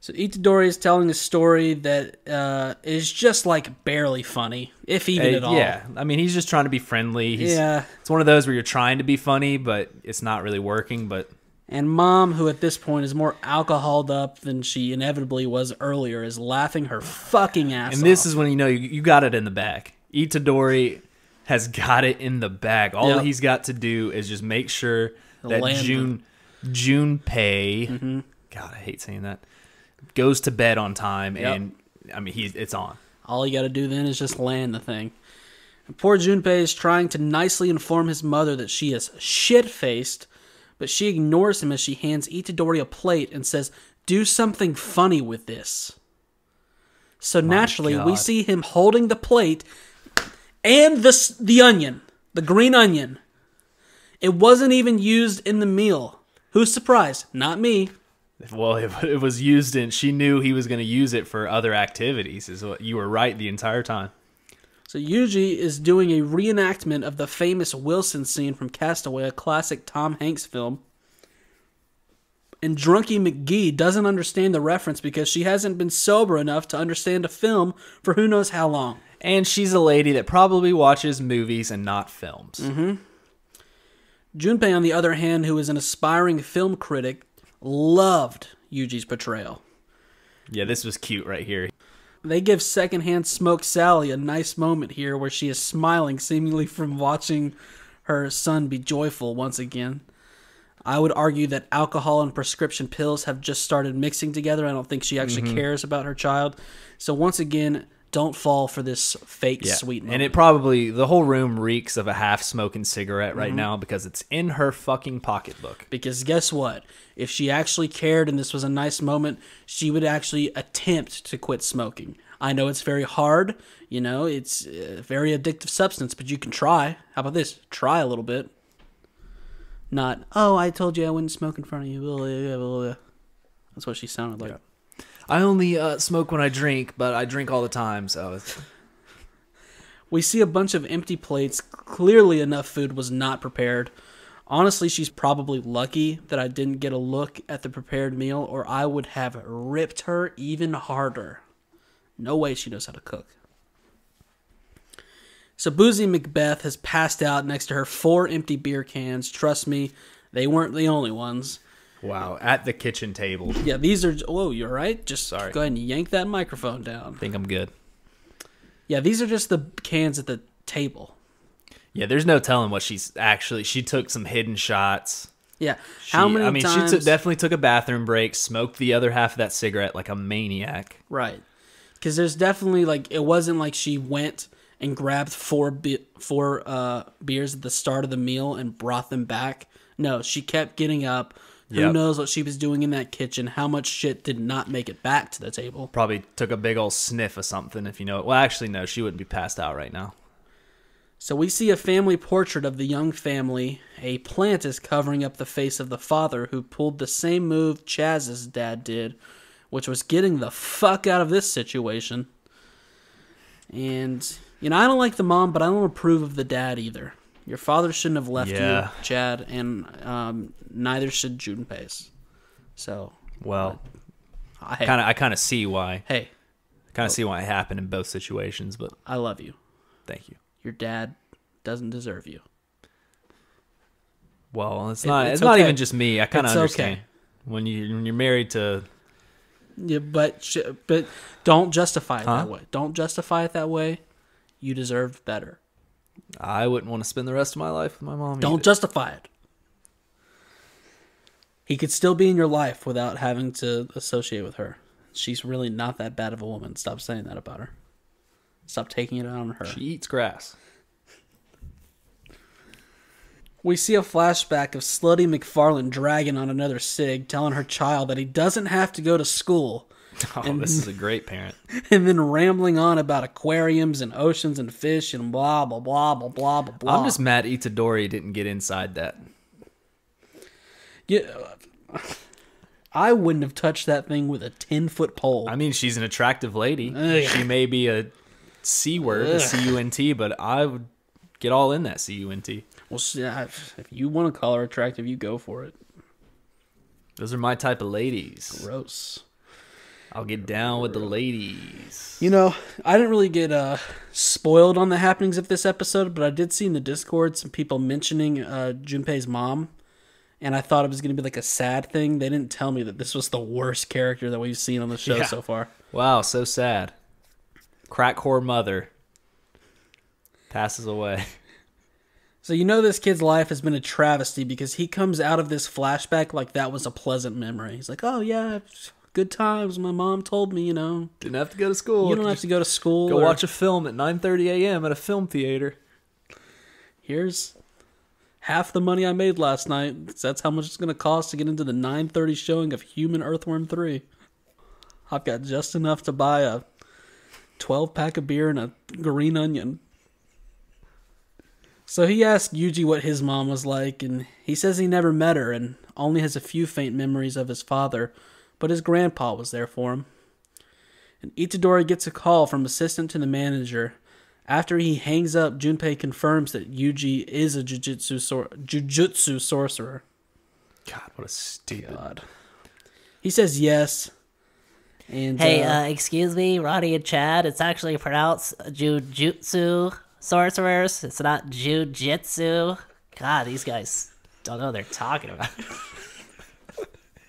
So Itadori is telling a story that uh, is just like barely funny, if even Uh, at all. yeah, I mean, he's just trying to be friendly. He's, Yeah. it's one of those where you're trying to be funny, but it's not really working. But And mom, who at this point is more alcoholed up than she inevitably was earlier, is laughing her fucking ass and this off. is when you know you, you got it in the back. Itadori has got it in the bag. All Yep. he's got to do is just make sure that Land June Junpei. God, I hate saying that. Goes to bed on time, Yep. and I mean he's it's on. All you got to do then is just land the thing. And poor Junpei is trying to nicely inform his mother that she is shit faced, but she ignores him as she hands Itadori a plate and says, Do something funny with this. So naturally, we see him holding the plate and the, the onion, the green onion. It wasn't even used in the meal. Who's surprised? Not me. Well, it, (laughs) it was used in. She knew he was going to use it for other activities. Is what you were right the entire time. So Yuji is doing a reenactment of the famous Wilson scene from Castaway, a classic Tom Hanks film. And Drunky McGee doesn't understand the reference because she hasn't been sober enough to understand a film for who knows how long. And she's a lady that probably watches movies and not films. Mm-hmm. Junpei, on the other hand, who is an aspiring film critic, loved Yuji's portrayal. Yeah, this was cute right here. They give secondhand Smoke Sally a nice moment here where she is smiling, seemingly from watching her son be joyful once again. I would argue that alcohol and prescription pills have just started mixing together. I don't think she actually Mm-hmm. cares about her child. So, once again, don't fall for this fake Yeah. sweet moment. and it probably the whole room reeks of a half smoking cigarette right mm-hmm. now because it's in her fucking pocketbook. Because guess what? If she actually cared and this was a nice moment, she would actually attempt to quit smoking. I know it's very hard, you know, it's a very addictive substance, but you can try. How about this? Try a little bit. Not, oh, I told you I wouldn't smoke in front of you. That's what she sounded like. I only uh, smoke when I drink, but I drink all the time, so (laughs) We see a bunch of empty plates. Clearly, enough food was not prepared. Honestly, she's probably lucky that I didn't get a look at the prepared meal, or I would have ripped her even harder. No way she knows how to cook. So, Boozy Macbeth has passed out next to her four empty beer cans. Trust me, they weren't the only ones. Wow. At the kitchen table, Yeah, these are. Whoa, you're right. Just Sorry. go ahead and yank that microphone down. I think I'm good. Yeah, these are just the cans at the table. Yeah, there's no telling what she's actually. She took some hidden shots. Yeah. She, How many I mean, times? she took definitely took a bathroom break, smoked the other half of that cigarette like a maniac. Right. Because there's definitely like it wasn't like she went and grabbed four be- four uh, beers at the start of the meal and brought them back. No, she kept getting up. Who Yep. knows what she was doing in that kitchen? How much shit did not make it back to the table? Probably took a big old sniff of something, if you know it. Well, actually, no, she wouldn't be passed out right now. So we see a family portrait of the young family. A plant is covering up the face of the father who pulled the same move Chaz's dad did, which was getting the fuck out of this situation. And, you know, I don't like the mom, but I don't approve of the dad either. Your father shouldn't have left Yeah. you, Chad, and um, neither should Junpei's. So, Well, I, kind of, I kind of see why. hey, Kind of see why it happened in both situations, but I love you. thank you. Your dad doesn't deserve you. Well, it's It- not. it's it's, not even just me. I kind of It's okay. understand when you when you're married to. Yeah, but sh- but don't justify it Huh? that way. Don't justify it that way. You deserve better. I wouldn't want to spend the rest of my life with my mom. Don't either. justify it. He could still be in your life without having to associate with her. She's really not that bad of a woman. Stop saying that about her. Stop taking it out on her. She eats grass. We see a flashback of Slutty McFarland dragging on another Sig, telling her child that he doesn't have to go to school. (laughs) Oh, this is a great parent. (laughs) and then rambling on about aquariums and oceans and fish and blah blah blah blah blah blah blah. I'm just mad Itadori didn't get inside that. yeah, uh, (laughs) I wouldn't have touched that thing with a ten foot pole. I mean, she's an attractive lady. Ugh. She may be a c word, a c u n t, but I would get all in that c u n t. well, if you want to call her attractive, you go for it. Those are my type of ladies. Gross. I'll get down with the ladies. You know, I didn't really get uh, spoiled on the happenings of this episode, but I did see in the Discord some people mentioning uh, Junpei's mom, and I thought it was going to be like a sad thing. They didn't tell me that this was the worst character that we've seen on the show Yeah. so far. Wow, so sad. Crack whore mother passes away. So you know this kid's life has been a travesty because he comes out of this flashback like that was a pleasant memory. He's like, "Oh yeah, good times. My mom told me, you know, Didn't have to go to school. you don't have to go to school. go or- watch a film at 9:30 a.m. at a film theater. Here's half the money I made last night. That's how much it's going to cost to get into the 9:30 showing of Human Earthworm 3. I've got just enough to buy a 12 pack of beer and a green onion. So he asked Yuji what his mom was like, and he says he never met her and only has a few faint memories of his father, but his grandpa was there for him. And Itadori gets a call from assistant to the manager. After he hangs up, Junpei confirms that Yuji is a jujutsu, sor- jujutsu sorcerer. God, what a stupid. God. He says yes. And Hey, uh, uh, excuse me, Roddy and Chad. It's actually pronounced jujutsu sorcerers. It's not jujitsu. God, these guys don't know what they're talking about. (laughs)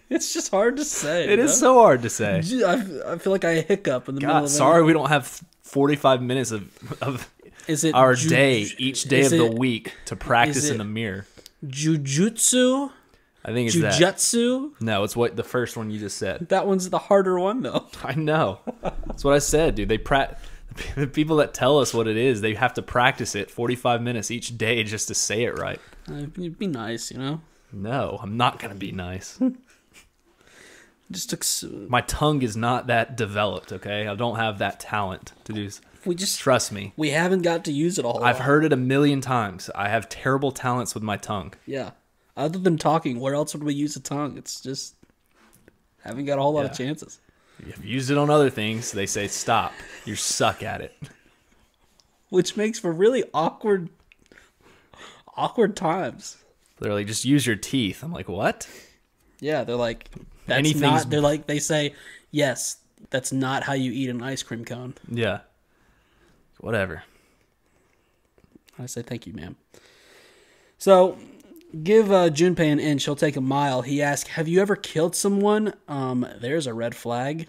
(laughs) it's just hard to say. It you is know? so hard to say. I, I feel like I hiccup in the middle God, of sorry we don't have 45 minutes of, of It. Is it our ju- day each day of the week to practice in the mirror. Jujutsu? I think it's that. Jujutsu? No, it's what the first one you just said. That one's the harder one, though. (laughs) I know. That's what I said, dude. They pra- the people that tell us what it is, they have to practice it 45 minutes each day just to say it right. Uh, It'd be nice, you know? No, I'm not going to be nice. (laughs) Just s- My tongue is not that developed, okay? I don't have that talent to do We just. Trust me. We haven't got to use it all. I've heard it a million times. I have terrible talents with my tongue. Yeah. Other than talking, where else would we use a tongue? It's just. Haven't got a whole lot of chances. I've used it on other things. They say stop. You suck at it. Which makes for really awkward. Awkward times. They're like, just use your teeth. I'm like, what? Yeah, they're like. That's not. They're like. They say, yes, that's not how you eat an ice cream cone. Yeah. Whatever. I say thank you, ma'am. So, give uh, Junpei an inch. He'll take a mile. He asks, "Have you ever killed someone?" Um, there's a red flag.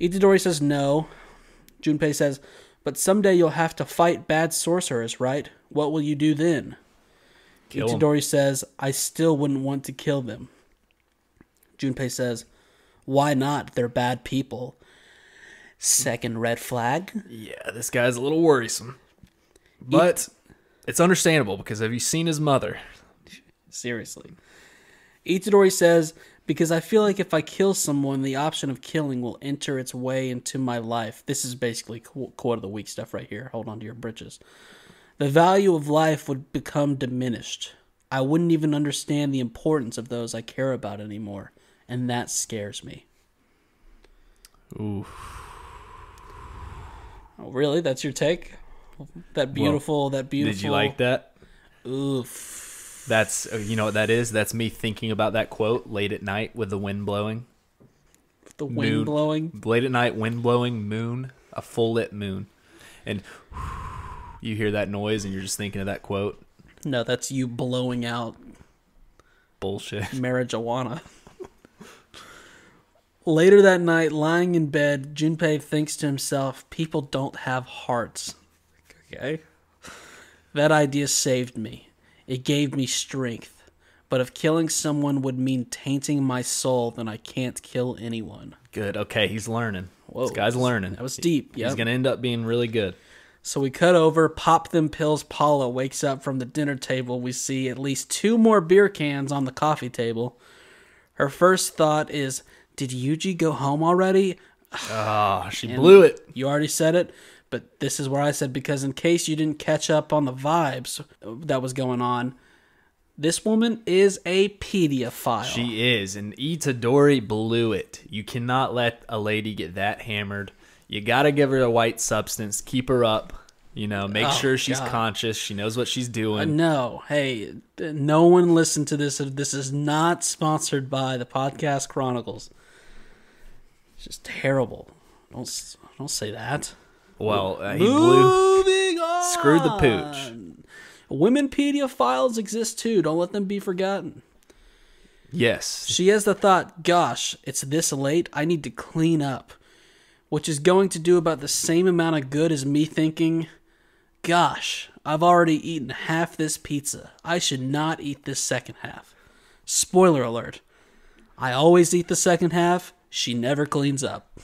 Itadori says no. Junpei says, "But someday you'll have to fight bad sorcerers, right? What will you do then?" Kill 'em. Itadori says, "I still wouldn't want to kill them." Junpei says, "Why not? They're bad people." Second red flag. Yeah, this guy's a little worrisome. But it's understandable because have you seen his mother? Seriously. Itadori says, because I feel like if I kill someone, the option of killing will enter its way into my life. This is basically qu- quote of the week stuff right here. Hold on to your britches. The value of life would become diminished. I wouldn't even understand the importance of those I care about anymore. And that scares me. Ooh. Oh, really? That's your take? That beautiful, that beautiful. Did you like that? Oof. That's uh, you know what that is? That's me thinking about that quote late at night with the wind blowing. The wind Moon. blowing. Late at night, wind blowing, moon, a full lit moon. And you hear that noise and you're just thinking of that quote. No, that's you blowing out Bullshit. (laughs) marijuana. Later that night, lying in bed, Junpei thinks to himself, people don't have hearts. Okay? That idea saved me. It gave me strength. But if killing someone would mean tainting my soul, then I can't kill anyone. Good. Okay, he's learning. Whoa. this guy's learning. That was deep. Yeah. He's gonna end up being really good. So we cut over, pop them pills. Paula wakes up from the dinner table. We see at least two more beer cans on the coffee table. Her first thought is, Did Yuji go home already? Ah, she blew it. You already said it, but this is where I said, because in case you didn't catch up on the vibes that was going on, this woman is a pediophile. She is, and Itadori blew it. You cannot let a lady get that hammered. You gotta give her a white substance, keep her up. You know, make Oh, sure she's God. conscious. She knows what she's Uh, doing. no, hey, no one listen to this. This is not sponsored by the Podcast Chronicles. It's just terrible. Don't don't say that. well, uh, he blew. Moving on. Screw the pooch. Women pedophiles exist too. Don't let them be forgotten. Yes, She has the thought, gosh, it's this late. I need to clean up. Which is going to do about the same amount of good as me thinking, gosh, I've already eaten half this pizza. I should not eat this second half. Spoiler alert. I always eat the second half. She never cleans up.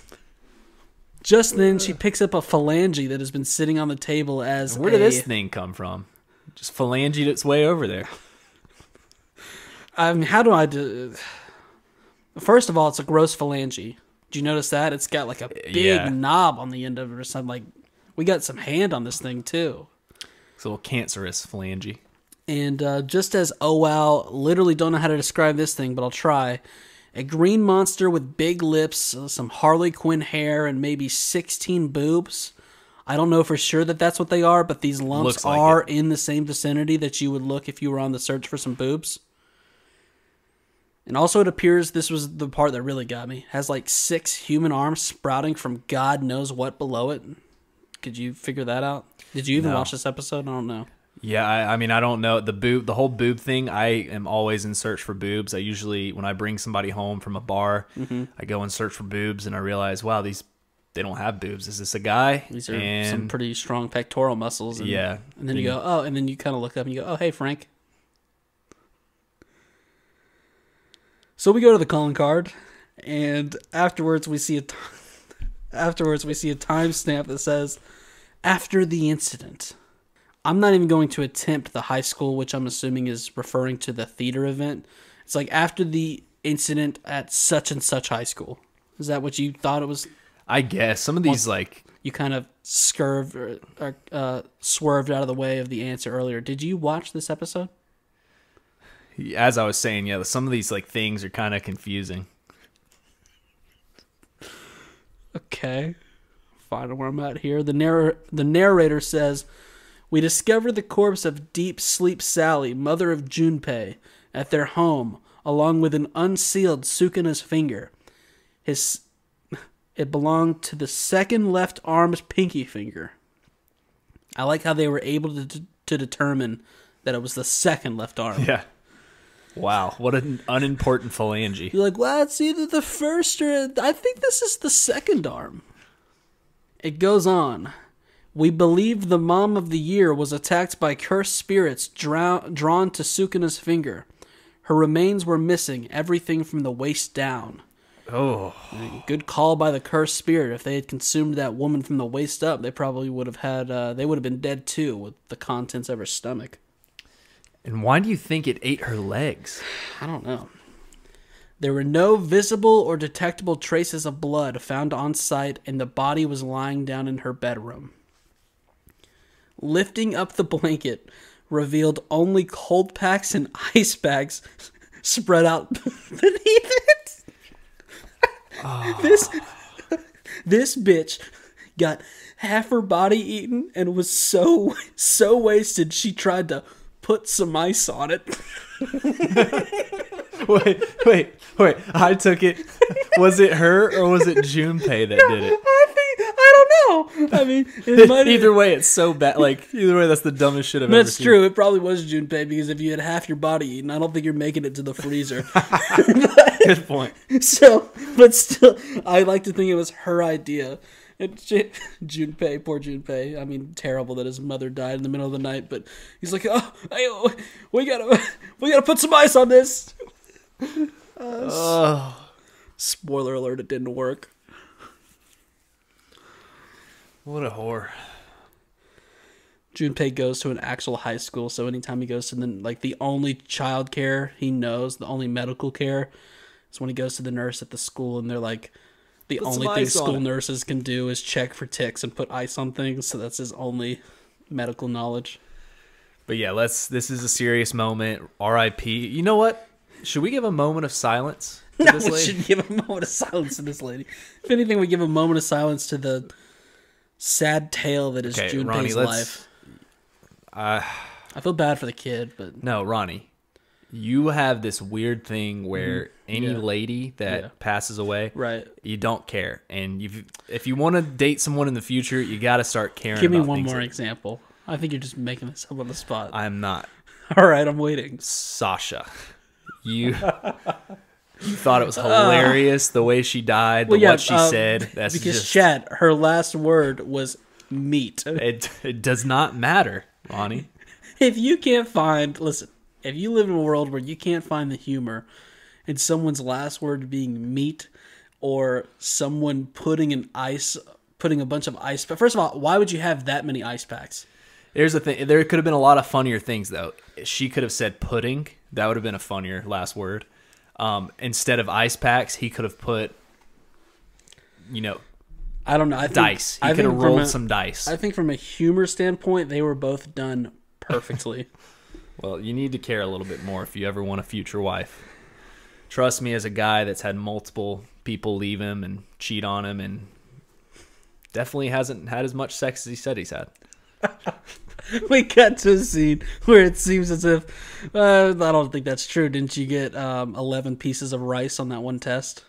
Just then, she picks up a phalange that has been sitting on the table as Where did a- this thing come from? Just phalangeed its way over there. (sighs) I mean, how do I do? First of all, it's a gross phalange. Do you notice that it's got like a big Yeah. knob on the end of it or something? Like we got some hand on this thing too. It's a little cancerous phalange. And uh, just as oh wow, literally don't know how to describe this thing, but I'll try. A green monster with big lips, uh, some Harley Quinn hair, and maybe 16 boobs. I don't know for sure that that's what they are, but these lumps like are in the same vicinity that you would look if you were on the search for some boobs. And also, it appears this was the part that really got me. Has like six human arms sprouting from God knows what below it. Could you figure that out? Did you even No. watch this episode? I don't know. Yeah, I, I mean, I don't know the boob, the whole boob thing. I am always in search for boobs. I usually, when I bring somebody home from a bar, Mm-hmm. I go and search for boobs, and I realize, wow, these they don't have boobs. Is this a guy? These are and some pretty strong pectoral muscles. And, Yeah. And then you go, oh, and then you kind of look up and you go, oh, hey, Frank. So we go to the calling card, and afterwards we see a t- (laughs) afterwards we see a timestamp that says after the incident. I'm not even going to attempt the high school, which I'm assuming is referring to the theater event. It's like after the incident at such and such high school. Is that what you thought it was? I guess some of these like you kind of scurved or, or uh, swerved out of the way of the answer earlier. Did you watch this episode? as I was saying, yeah, some of these like things are kind of confusing. Okay, find where I'm at here. The narr- the narrator says, "We discover the corpse of Deep Sleep Sally, mother of Junpei, at their home, along with an unsealed Sukuna's finger. His (laughs) it belonged to the second left arm's pinky finger. I like how they were able to to determine that it was the second left arm. Yeah. Wow, what an unimportant phalange. You're like, well, it's either the first or I think this is the second arm. It goes on. We believe the mom of the year was attacked by cursed spirits drow- drawn to Sukuna's finger. Her remains were missing, everything from the waist down. Oh, Good call by the cursed spirit. If they had consumed that woman from the waist up, they probably would have had. Uh, they would have been dead too, with the contents of her stomach. and why do you think it ate her legs? I don't know. There were no visible or detectable traces of blood found on site, and the body was lying down in her bedroom. Lifting up the blanket revealed only cold packs and (laughs) ice bags spread out (laughs) beneath it. Ah. This this bitch got half her body eaten and was so so wasted she tried to put some ice on it. (laughs) wait, wait, wait. I took it. Was it her or was it Junpei that did it? I think don't know. I mean, it (laughs) might either way, it's so bad. Like either way, that's the dumbest shit I've ever That's seen. true. It probably was Junpei because if you had half your body eaten, I don't think you're making it to the freezer. but, (laughs) Good point. (laughs) so, but still, I like to think it was her idea. And J- Junpei, poor Junpei. I mean, terrible that his mother died in the middle of the night. But he's like, "Oh, I, oh, we gotta, we gotta put some ice on this." Oh, Spoiler alert: It didn't work. What a whore. Junpei goes to an actual high school, so anytime he goes to the like the only child care he knows, the only medical care, is when he goes to the nurse at the school, and they're like, the Put only thing ice on school nurses can do is check for ticks and put ice on things. So that's his only medical knowledge. But yeah, let's. This is a serious moment. R.I.P. You know what? Should we give a moment of silence to (laughs) No, this we should give a moment of silence to this lady. If anything, we give a moment of silence to the sad tale that is Okay, Junpei's Ronny, life. Uh, I feel bad for the kid, but no, Ronny. You have this weird thing where any. Yeah. lady that Yeah. passes away, right. you don't care, and you if you want to date someone in the future, you got to start caring. Give me one more like- example. I think you're just making this up on the spot. I'm not (laughs) All right, I'm waiting. Sasha. You (laughs) thought it was hilarious the way she died, the yeah, what she uh, said. That's because just Chad, her last word was meat. (laughs) it. It does not matter, Ronny. If you can't find, listen, if you live in a world where you can't find the humor in someone's last word being meat or someone putting an ice putting a bunch of ice. But first of all, why would you have that many ice packs? Here's the thing. There could have been a lot of funnier things though. She could have said pudding. That would have been a funnier last word. Um, instead of ice packs, he could have put, you know, I don't know. I think, dice. He I could have from rolled a- some dice. I think from a humor standpoint, they were both done perfectly. (laughs) Well, you need to care a little bit more if you ever want a future wife. Trust me, as a guy that's had multiple people leave him and cheat on him, and definitely hasn't had as much sex as he said he's had. (laughs) (laughs) we cut to a scene where it seems as if uh, I don't think that's true. Didn't you get um, eleven pieces of rice on that one test?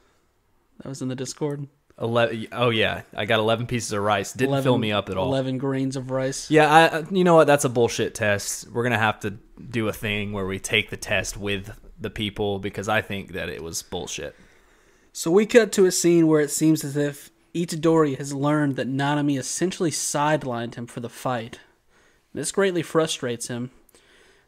That was in the Discord. Eleven. Oh yeah, I got eleven pieces of rice. Didn't 11, fill me up at all. Eleven grains of rice. Yeah, I, you know what? That's a bullshit test. We're gonna have to do a thing where we take the test with the people because I think that it was bullshit. So we cut to a scene where it seems as if Itadori has learned that Nanami essentially sidelined him for the fight. This greatly frustrates him.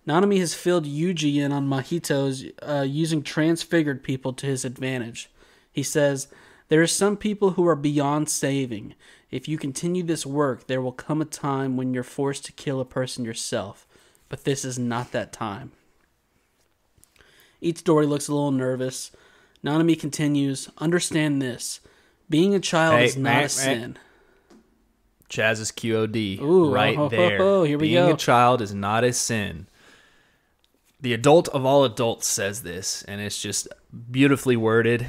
Nanami has filled Yuji in on Mahito's uh, using transfigured people to his advantage. He says, There are some people who are beyond saving. If you continue this work, there will come a time when you're forced to kill a person yourself. But this is not that time. Itadori looks a little nervous. Nanami continues, Understand this. Being a child Hey, is not meh, a meh. sin. Chaz's QOD Ooh, right oh, (laughs) there. ho, here we Being go. a child is not a sin. The adult of all adults says this, and it's just beautifully worded.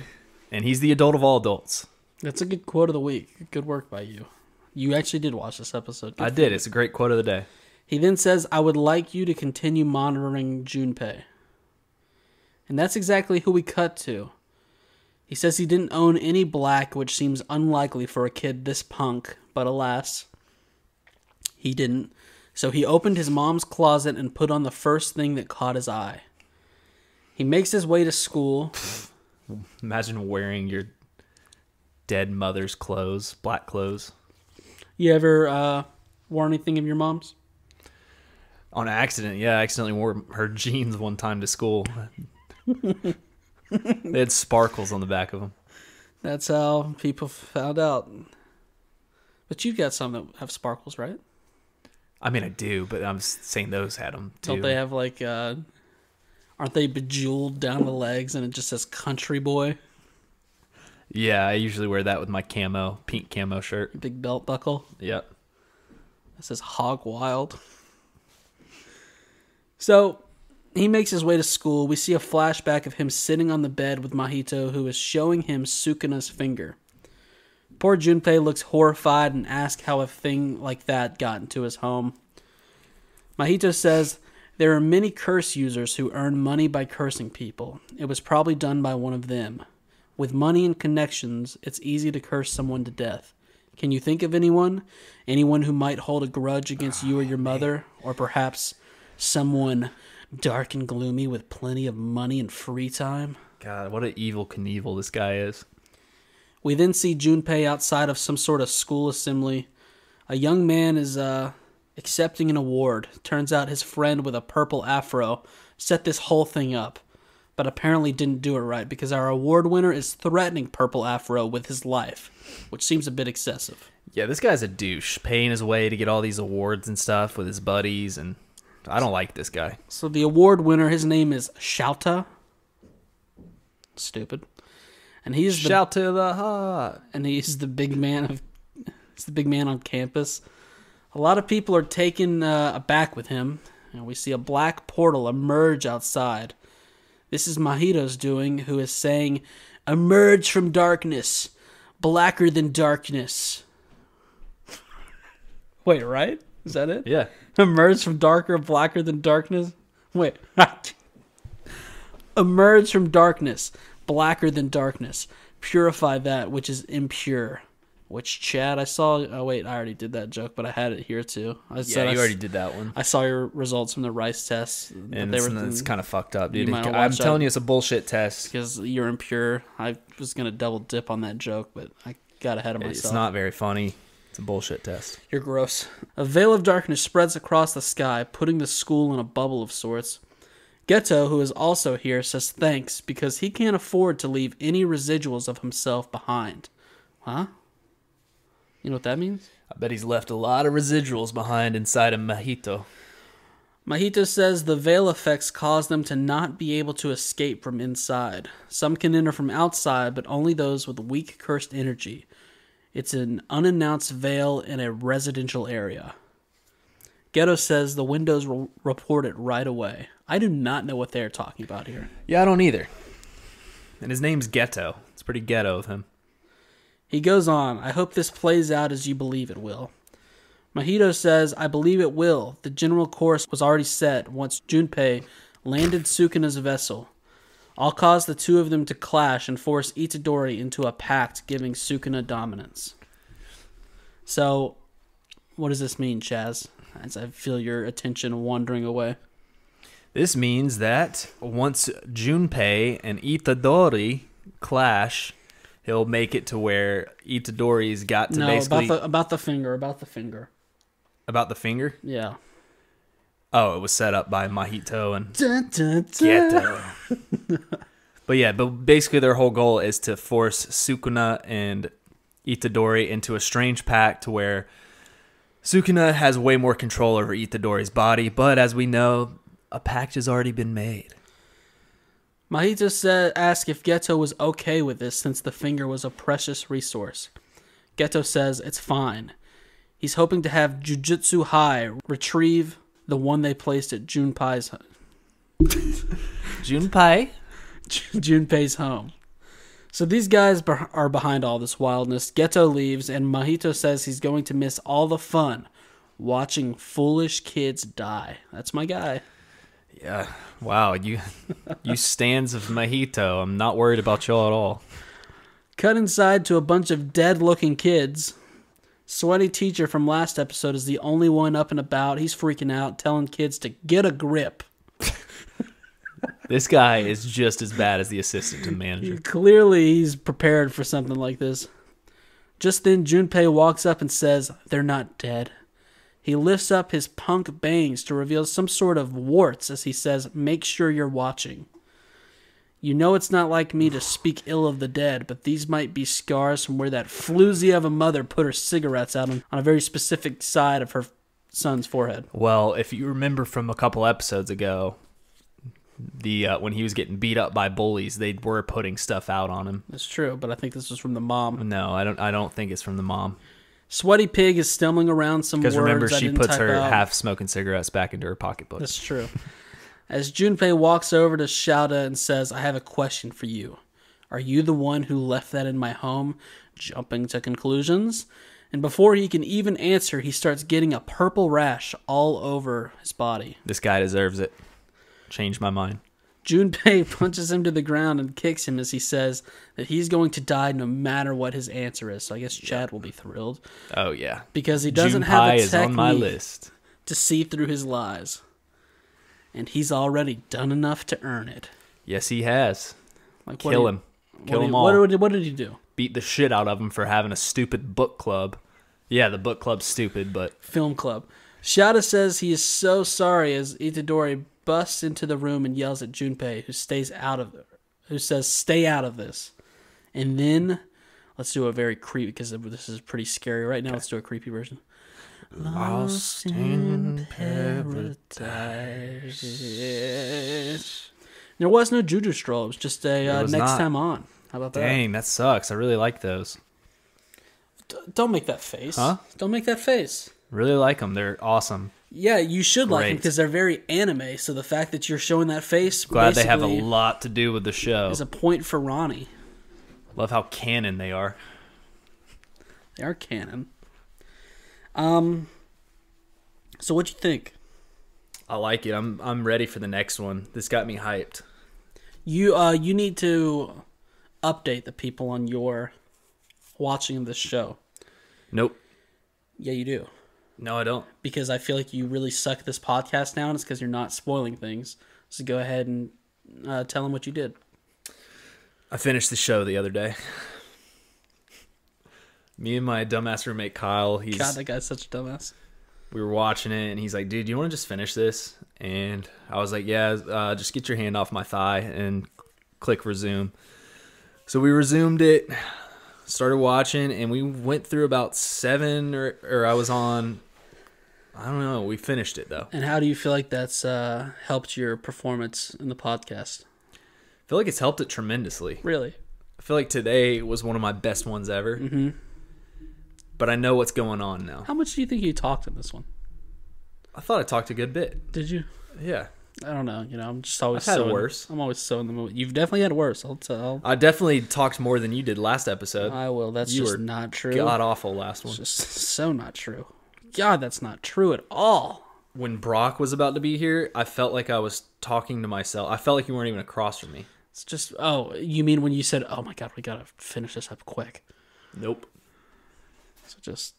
And he's the adult of all adults. That's a good quote of the week. Good work by you. You actually did watch this episode. Good I did. you. It's a great quote of the day. He then says, I would like you to continue monitoring Junpei. And that's exactly who we cut to. He says he didn't own any black, which seems unlikely for a kid this punk, but alas, he didn't. So he opened his mom's closet and put on the first thing that caught his eye. He makes his way to school. (laughs) Imagine wearing your dead mother's clothes, black clothes, You ever uh, wore anything of your mom's? on accident. Yeah, I accidentally wore her (laughs) jeans one time to school. (laughs) (laughs) they had sparkles on the back of them. That's how people found out. But you've got some that have sparkles, right? I mean, I do, but I'm saying those had them too. Don't they have like uh aren't they bejeweled down the legs and it just says country boy? Yeah, I usually wear that with my camo, pink camo shirt. Big belt buckle. Yep. That says hog wild. So he makes his way to school. We see a flashback of him sitting on the bed with Mahito, who is showing him Sukuna's finger. Poor Junpei looks horrified and asks how a thing like that got into his home. Mahito says there are many curse users who earn money by cursing people. It was probably done by one of them. With money and connections, it's easy to curse someone to death. Can you think of anyone? Anyone who might hold a grudge against you or your ah, mother? Or perhaps someone dark and gloomy with plenty of money and free time? God, what an evil Knievel this guy is. We then see Junpei outside of some sort of school assembly. A young man is uh, accepting an award. Turns out his friend with a purple afro set this whole thing up, but apparently didn't do it right because our award winner is threatening Purple Afro with his life, which seems a bit excessive. Yeah, this guy's a douche, paying his way to get all these awards and stuff with his buddies, and I don't like this guy. So the award winner, his name is Shouta. Stupid. And he's the Shout to the heart. and he's the big man of he's the big man on campus. A lot of people are taken uh, aback with him, and we see a black portal emerge outside. This is Mahito's doing, who is saying, "Emerge from darkness, blacker than darkness." Wait, right? Is that it? Yeah. Emerge from darker, blacker than darkness. Wait. (laughs) Emerge from darkness, blacker than darkness. Purify that which is impure. Which Chad, I saw. Oh wait, I already did that joke, but I had it here too. I Yeah, said you s- already did that one. I saw your results from the rice test. And they it's, were it's kind of fucked up, dude. might I'm telling you, it's a bullshit test. because you're impure. I was gonna double dip on that joke, but I got ahead of myself. It's not very funny. It's a bullshit test. You're gross. A veil of darkness spreads across the sky, putting the school in a bubble of sorts. Geto, who is also here, says thanks because he can't afford to leave any residuals of himself behind. Huh? You know what that means? I bet he's left a lot of residuals behind inside of Mahito. Mahito says the veil effects cause them to not be able to escape from inside. Some can enter from outside, but only those with weak cursed energy. It's an unannounced veil in a residential area. Geto says the windows will report it right away. I do not know what they're talking about here. Yeah, I don't either. And his name's Geto. It's pretty ghetto of him. He goes on, I hope this plays out as you believe it will. Mahito says, I believe it will. The general course was already set once Junpei landed Sukuna's vessel. I'll cause the two of them to clash and force Itadori into a pact giving Sukuna dominance. So, what does this mean, Chaz? As I feel your attention wandering away. This means that once Junpei and Itadori clash, he'll make it to where Itadori's got to no, basically about the about the finger, about the finger. about the finger. Yeah. Oh, it was set up by Mahito and Dun, dun, dun. Geto. but yeah, but basically their whole goal is to force Sukuna and Itadori into a strange pact to where Sukuna has way more control over Itadori's body, but as we know, a pact has already been made. Mahito said, asked if Geto was okay with this since the finger was a precious resource. Geto says it's fine. He's hoping to have Jujutsu High retrieve the one they placed at Junpei's (laughs) Junpei? (laughs) Junpei's home. So these guys are behind all this wildness. Geto leaves, and Mahito says he's going to miss all the fun watching foolish kids die. That's my guy. Yeah. Wow, you you stands of Mahito. I'm not worried about y'all at all. Cut inside to a bunch of dead looking kids. Sweaty teacher from last episode is the only one up and about. He's freaking out, telling kids to get a grip. This guy is just as bad as the assistant to the manager. Clearly, he's prepared for something like this. Just then, Junpei walks up and says, They're not dead. He lifts up his punk bangs to reveal some sort of warts as he says, Make sure you're watching. You know it's not like me to speak ill of the dead, but these might be scars from where that floozy of a mother put her cigarettes out on, on a very specific side of her son's forehead. Well, if you remember from a couple episodes ago, the uh, when he was getting beat up by bullies, they were putting stuff out on him. That's true, but I think this was from the mom. No, I don't. I don't think it's from the mom Sweaty Pig is stumbling around some words. because remember she puts her out. half smoking cigarettes back into her pocketbook. That's true. (laughs) As Junpei walks over to Shouta and says, I have a question for you. Are you the one who left that in my home? Jumping to conclusions. And before he can even answer, he starts getting a purple rash all over his body. This guy deserves it. Change my mind. Junpei (laughs) punches him to the ground and kicks him as he says that he's going to die no matter what his answer is. So I guess Chad will be thrilled Oh yeah, because he doesn't Junpei have a is on my technique list. to see through his lies. And he's already done enough to earn it. Yes, he has. Like Kill you- him. what Kill him all. What, did- what did he do? Beat the shit out of him for having a stupid book club. Yeah, the book club's stupid, but Film club. Shada says he is so sorry as Itadori busts into the room and yells at Junpei, who stays out of who says, Stay out of this. And then let's do a very creepy because this is pretty scary. Right now, let's do a creepy version. Lost in Paradise. There was no Juju stroll. It was just a uh, was next not. time on. How about that? Dang, that sucks. I really like those. D- don't make that face. Huh? Don't make that face. Really like them. They're awesome. Yeah, you should like them Great. because they're very anime. So the fact that you're showing that face, Glad they have a basically lot to do with the show. is a point for Ronny. Love how canon they are. They are canon. Um. So what do you think? I like it. I'm I'm ready for the next one. This got me hyped. You uh you need to update the people on your watching this show. Nope. Yeah, you do. No, I don't. Because I feel like you really suck this podcast down. It's because you're not spoiling things. So go ahead and uh, tell them what you did. I finished the show the other day. Me and my dumbass roommate Kyle, he's God, that guy's such a dumbass. we were watching it and he's like, "Dude, you want to just finish this?" and I was like, "Yeah, uh, just get your hand off my thigh and click resume." So we resumed it, started watching, and we went through about seven, or, or I was on. I don't know. We finished it though. And how do you feel like that's uh, helped your performance in the podcast? I feel like it's helped it tremendously. Really? I feel like today was one of my best ones ever. Mm-hmm. But I know what's going on now. How much do you think you talked in this one? I thought I talked a good bit. Did you? Yeah. I don't know. You know, I'm just always I've had so in- worse. I'm always so in the mood. You've definitely had worse. I'll tell. I definitely talked more than you did last episode. I will. That's You just not true. God awful last one. Just so not true. God, that's not true at all. When Brock was about to be here, I felt like I was talking to myself. I felt like you weren't even across from me. It's just. Oh, you mean when you said, "Oh my God, we gotta finish this up quick." Nope. So just.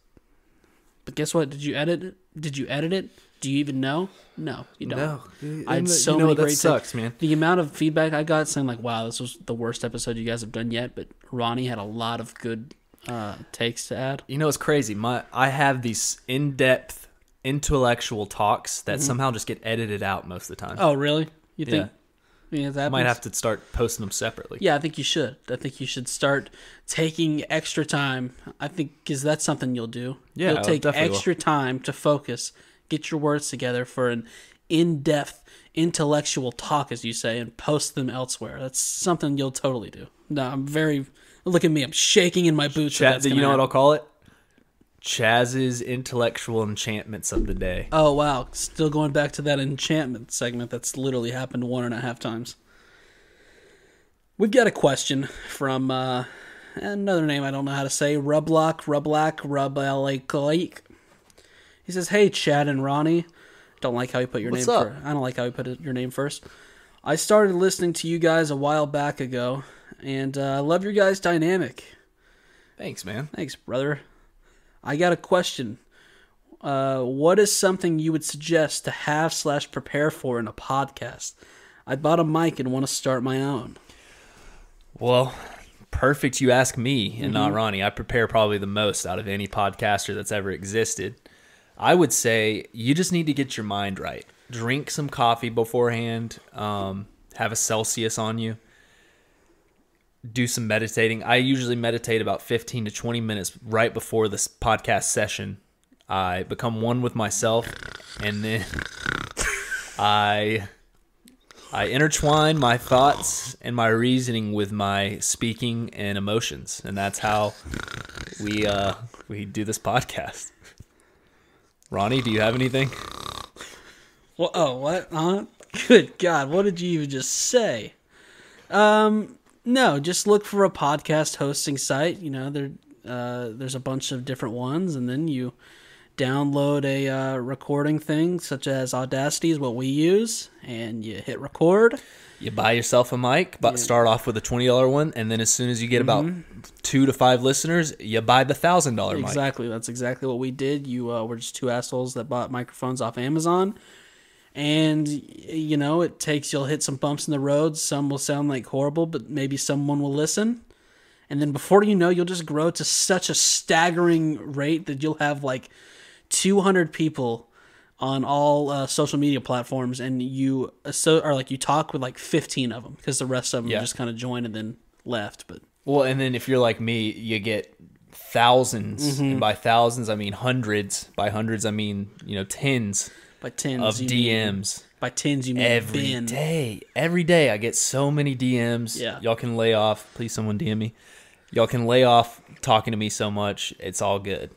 But guess what? Did you edit it? Did you edit it? Do you even know? No, you don't. No. I had so you know, many great sucks, man. The amount of feedback I got saying like, "Wow, this was the worst episode you guys have done yet," but Ronny had a lot of good uh, takes to add. You know, it's crazy. My I have these in-depth intellectual talks that somehow just get edited out most of the time. Mm-hmm. Oh, really? You think? Yeah. Yeah, that I might have to start posting them separately. Yeah, I think you should. I think you should start taking extra time. I think because that's something you'll do. Yeah, you'll take definitely will. extra time to focus, get your words together for an in-depth intellectual talk, as you say, and post them elsewhere. That's something you'll totally do. No, I'm very. Look at me. I'm shaking in my boots. that Cha- that's you know what. I'll call it? Chaz's intellectual enchantments of the day. Oh wow! Still going back to that enchantment segment. That's literally happened one and a half times. We've got a question from uh, another name I don't know how to say. Rublock, Rublack, Rublake. He says, "Hey, Chad and Ronny. Don't like how you put your What's name. up? fir- I don't like how you put it, your name first. I started listening to you guys a while back ago, and uh, I love your guys' dynamic. Thanks, man. Thanks, brother. I got a question. Uh, what is something you would suggest to have slash prepare for in a podcast? I bought a mic and want to start my own. Well, perfect. You ask me and Mm-hmm. not Ronny. I prepare probably the most out of any podcaster that's ever existed. I would say you just need to get your mind right. Drink some coffee beforehand. Um, have a Celsius on you. Do some meditating. I usually meditate about 15 to 20 minutes right before this podcast session. I become one with myself and then (laughs) I I intertwine my thoughts and my reasoning with my speaking and emotions, and that's how we uh, we do this podcast. Ronny, do you have anything? Well, oh, what? Huh? (laughs) Good God, what did you even just say? Um, no, just look for a podcast hosting site. You know, there, uh, there's a bunch of different ones, and then you download a uh, recording thing such as Audacity is what we use, and you hit record. You buy yourself a mic, but start off with a twenty dollar one, and then as soon as you get about two to five listeners, you buy the thousand dollar mic. Exactly. That's exactly what we did. You uh, were just two assholes that bought microphones off Amazon. And, you know, it takes, you'll hit some bumps in the road. Some will sound like horrible, but maybe someone will listen. And then before you know, you'll just grow to such a staggering rate that you'll have like 200 people on all uh, social media platforms. And you, so, or like you talk with like 15 of them because the rest of them Yeah. just kind of joined and then left. But Well, and then if you're like me, you get 1000s and by thousands I mean hundreds. By hundreds I mean you know tens by tens, of you mean- DMs. By tens, you mean every bin. day. Every day I get so many DMs. Yeah. Y'all can lay off. Please someone DM me. Y'all can lay off talking to me so much. It's all good.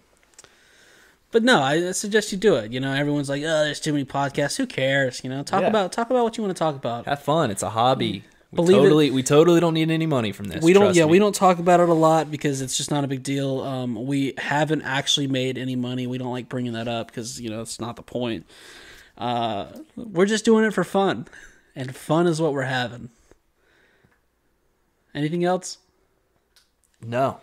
But no, I suggest you do it. You know, everyone's like, "Oh, there's too many podcasts. Who cares?" You know, talk Yeah. about talk about what you want to talk about. Have fun. It's a hobby. We Believe it- totally we totally don't need any money from this. we don't, yeah, me. we don't talk about it a lot because it's just not a big deal. Um, we haven't actually made any money. We don't like bringing that up because you know it's not the point. Uh, we're just doing it for fun, and fun is what we're having. Anything else? No.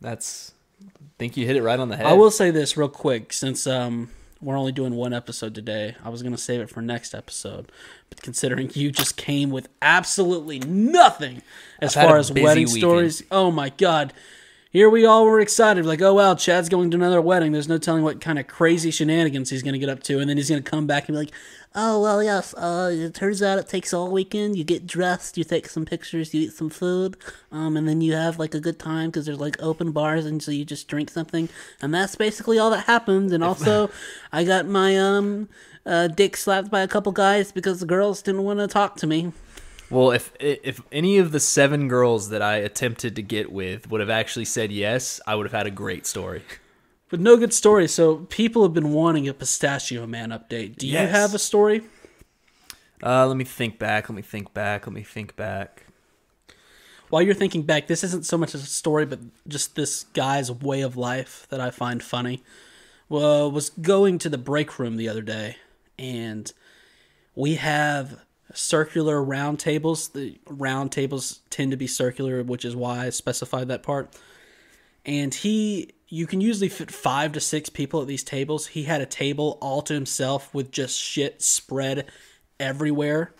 That's I think you hit it right on the head. I will say this real quick since um we're only doing one episode today. I was gonna save it for next episode, but considering you just came with absolutely nothing as I've far as wedding weekend. stories, oh my god, here we all were excited, like, oh wow, Chad's going to another wedding. There's no telling what kind of crazy shenanigans he's going to get up to, and then he's going to come back and be like, oh well, yes. Uh, it turns out it takes all weekend. You get dressed, you take some pictures, you eat some food, um, and then you have like a good time because there's like open bars, and so you just drink something, and that's basically all that happened. And also, (laughs) I got my um, uh, dick slapped by a couple guys because the girls didn't want to talk to me. Well, if if any of the seven girls that I attempted to get with would have actually said yes, I would have had a great story. But no good story. So people have been wanting a Pistachio Man update. Do you Yes. have a story? Uh, let me think back. Let me think back. Let me think back. While you're thinking back, this isn't so much a story, but just this guy's way of life that I find funny. Well, was going to the break room the other day, and we have circular round tables. The round tables tend to be circular, which is why I specified that part. And he, you can usually fit five to six people at these tables. He had a table all to himself with just shit spread everywhere.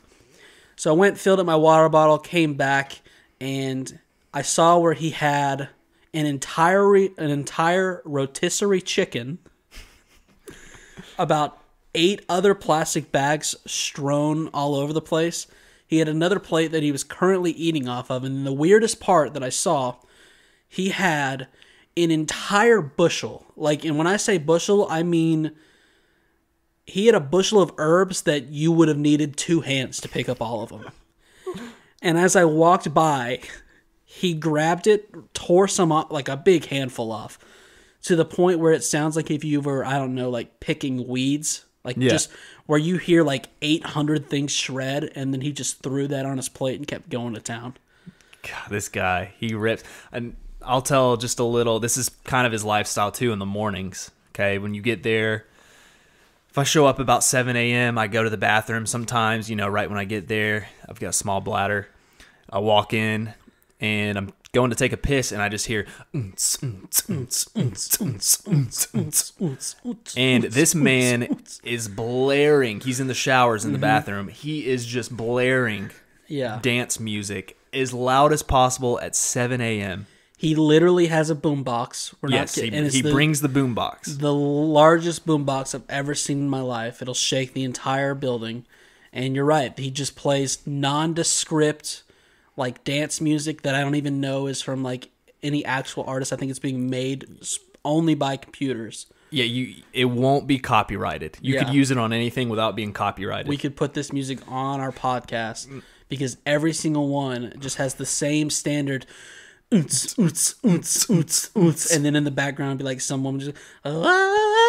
So I went, filled up my water bottle, came back, and I saw where he had an entire an entire rotisserie chicken, (laughs) about eight other plastic bags strewn all over the place. He had another plate that he was currently eating off of, and the weirdest part that I saw, he had an entire bushel. Like, and when I say bushel, I mean he had a bushel of herbs that you would have needed two hands to pick up all of them. (laughs) And as I walked by, he grabbed it, tore some off, like a big handful off, to the point where it sounds like if you were, I don't know, like picking weeds, like Yeah. just where you hear like 800 things shred, and then he just threw that on his plate and kept going to town. God, this guy, he rips. And I'll tell just a little. This is kind of his lifestyle too in the mornings. Okay, when you get there, if I show up about 7 a.m., I go to the bathroom sometimes, you know, right when I get there. I've got a small bladder. I walk in and I'm going to take a piss, and I just hear. And this man is blaring. He's in the showers in the mm-hmm. bathroom. He is just blaring Yeah. dance music as loud as possible at 7 a.m. He literally has a boombox. We're Yes, not he, kidding. it's he the, brings the boombox. the largest boombox I've ever seen in my life. It'll shake the entire building. And you're right. He just plays nondescript, like dance music that I don't even know is from like any actual artist. I think it's being made only by computers. Yeah, you. It won't be copyrighted. You Yeah. could use it on anything without being copyrighted. We could put this music on our podcast because every single one just has the same standard. Oonts, oonts, oonts, oonts, oonts. And then in the background, be like some woman just.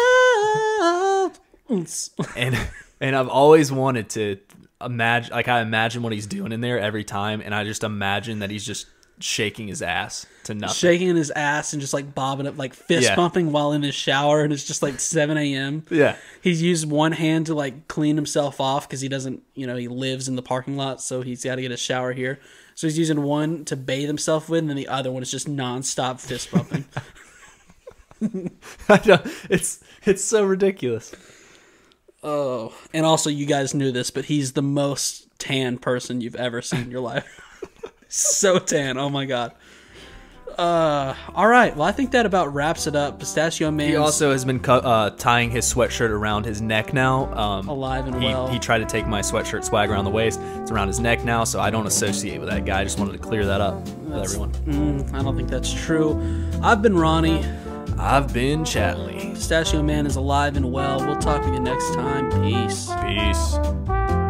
"Ah, oonts." and and I've always wanted to imagine, like I imagine what he's doing in there every time, and I just imagine that he's just shaking his ass to nothing. shaking his ass and just like bobbing up, like fist Yeah. pumping while in his shower, and it's just like 7 a.m. yeah, He's used one hand to like clean himself off because he doesn't, you know, he lives in the parking lot, so he's got to get a shower here. So he's using one to bathe himself with, and then the other one is just nonstop fist pumping. (laughs) I know it's it's so ridiculous. Oh, and also you guys knew this, but he's the most tan person you've ever seen in your life. (laughs) so tan. Oh my god. Uh, all right. Well, I think that about wraps it up. Pistachio Man. He also has been cu- uh, tying his sweatshirt around his neck now. Um, Alive and he, well. He tried to take my sweatshirt swag around the waist. It's around his neck now, so I don't associate with that guy. I just wanted to clear that up with everyone. Mm, I don't think that's true. I've been Ronny. I've been Chatley. Pistachio Man is alive and well. We'll talk to you next time. Peace. Peace.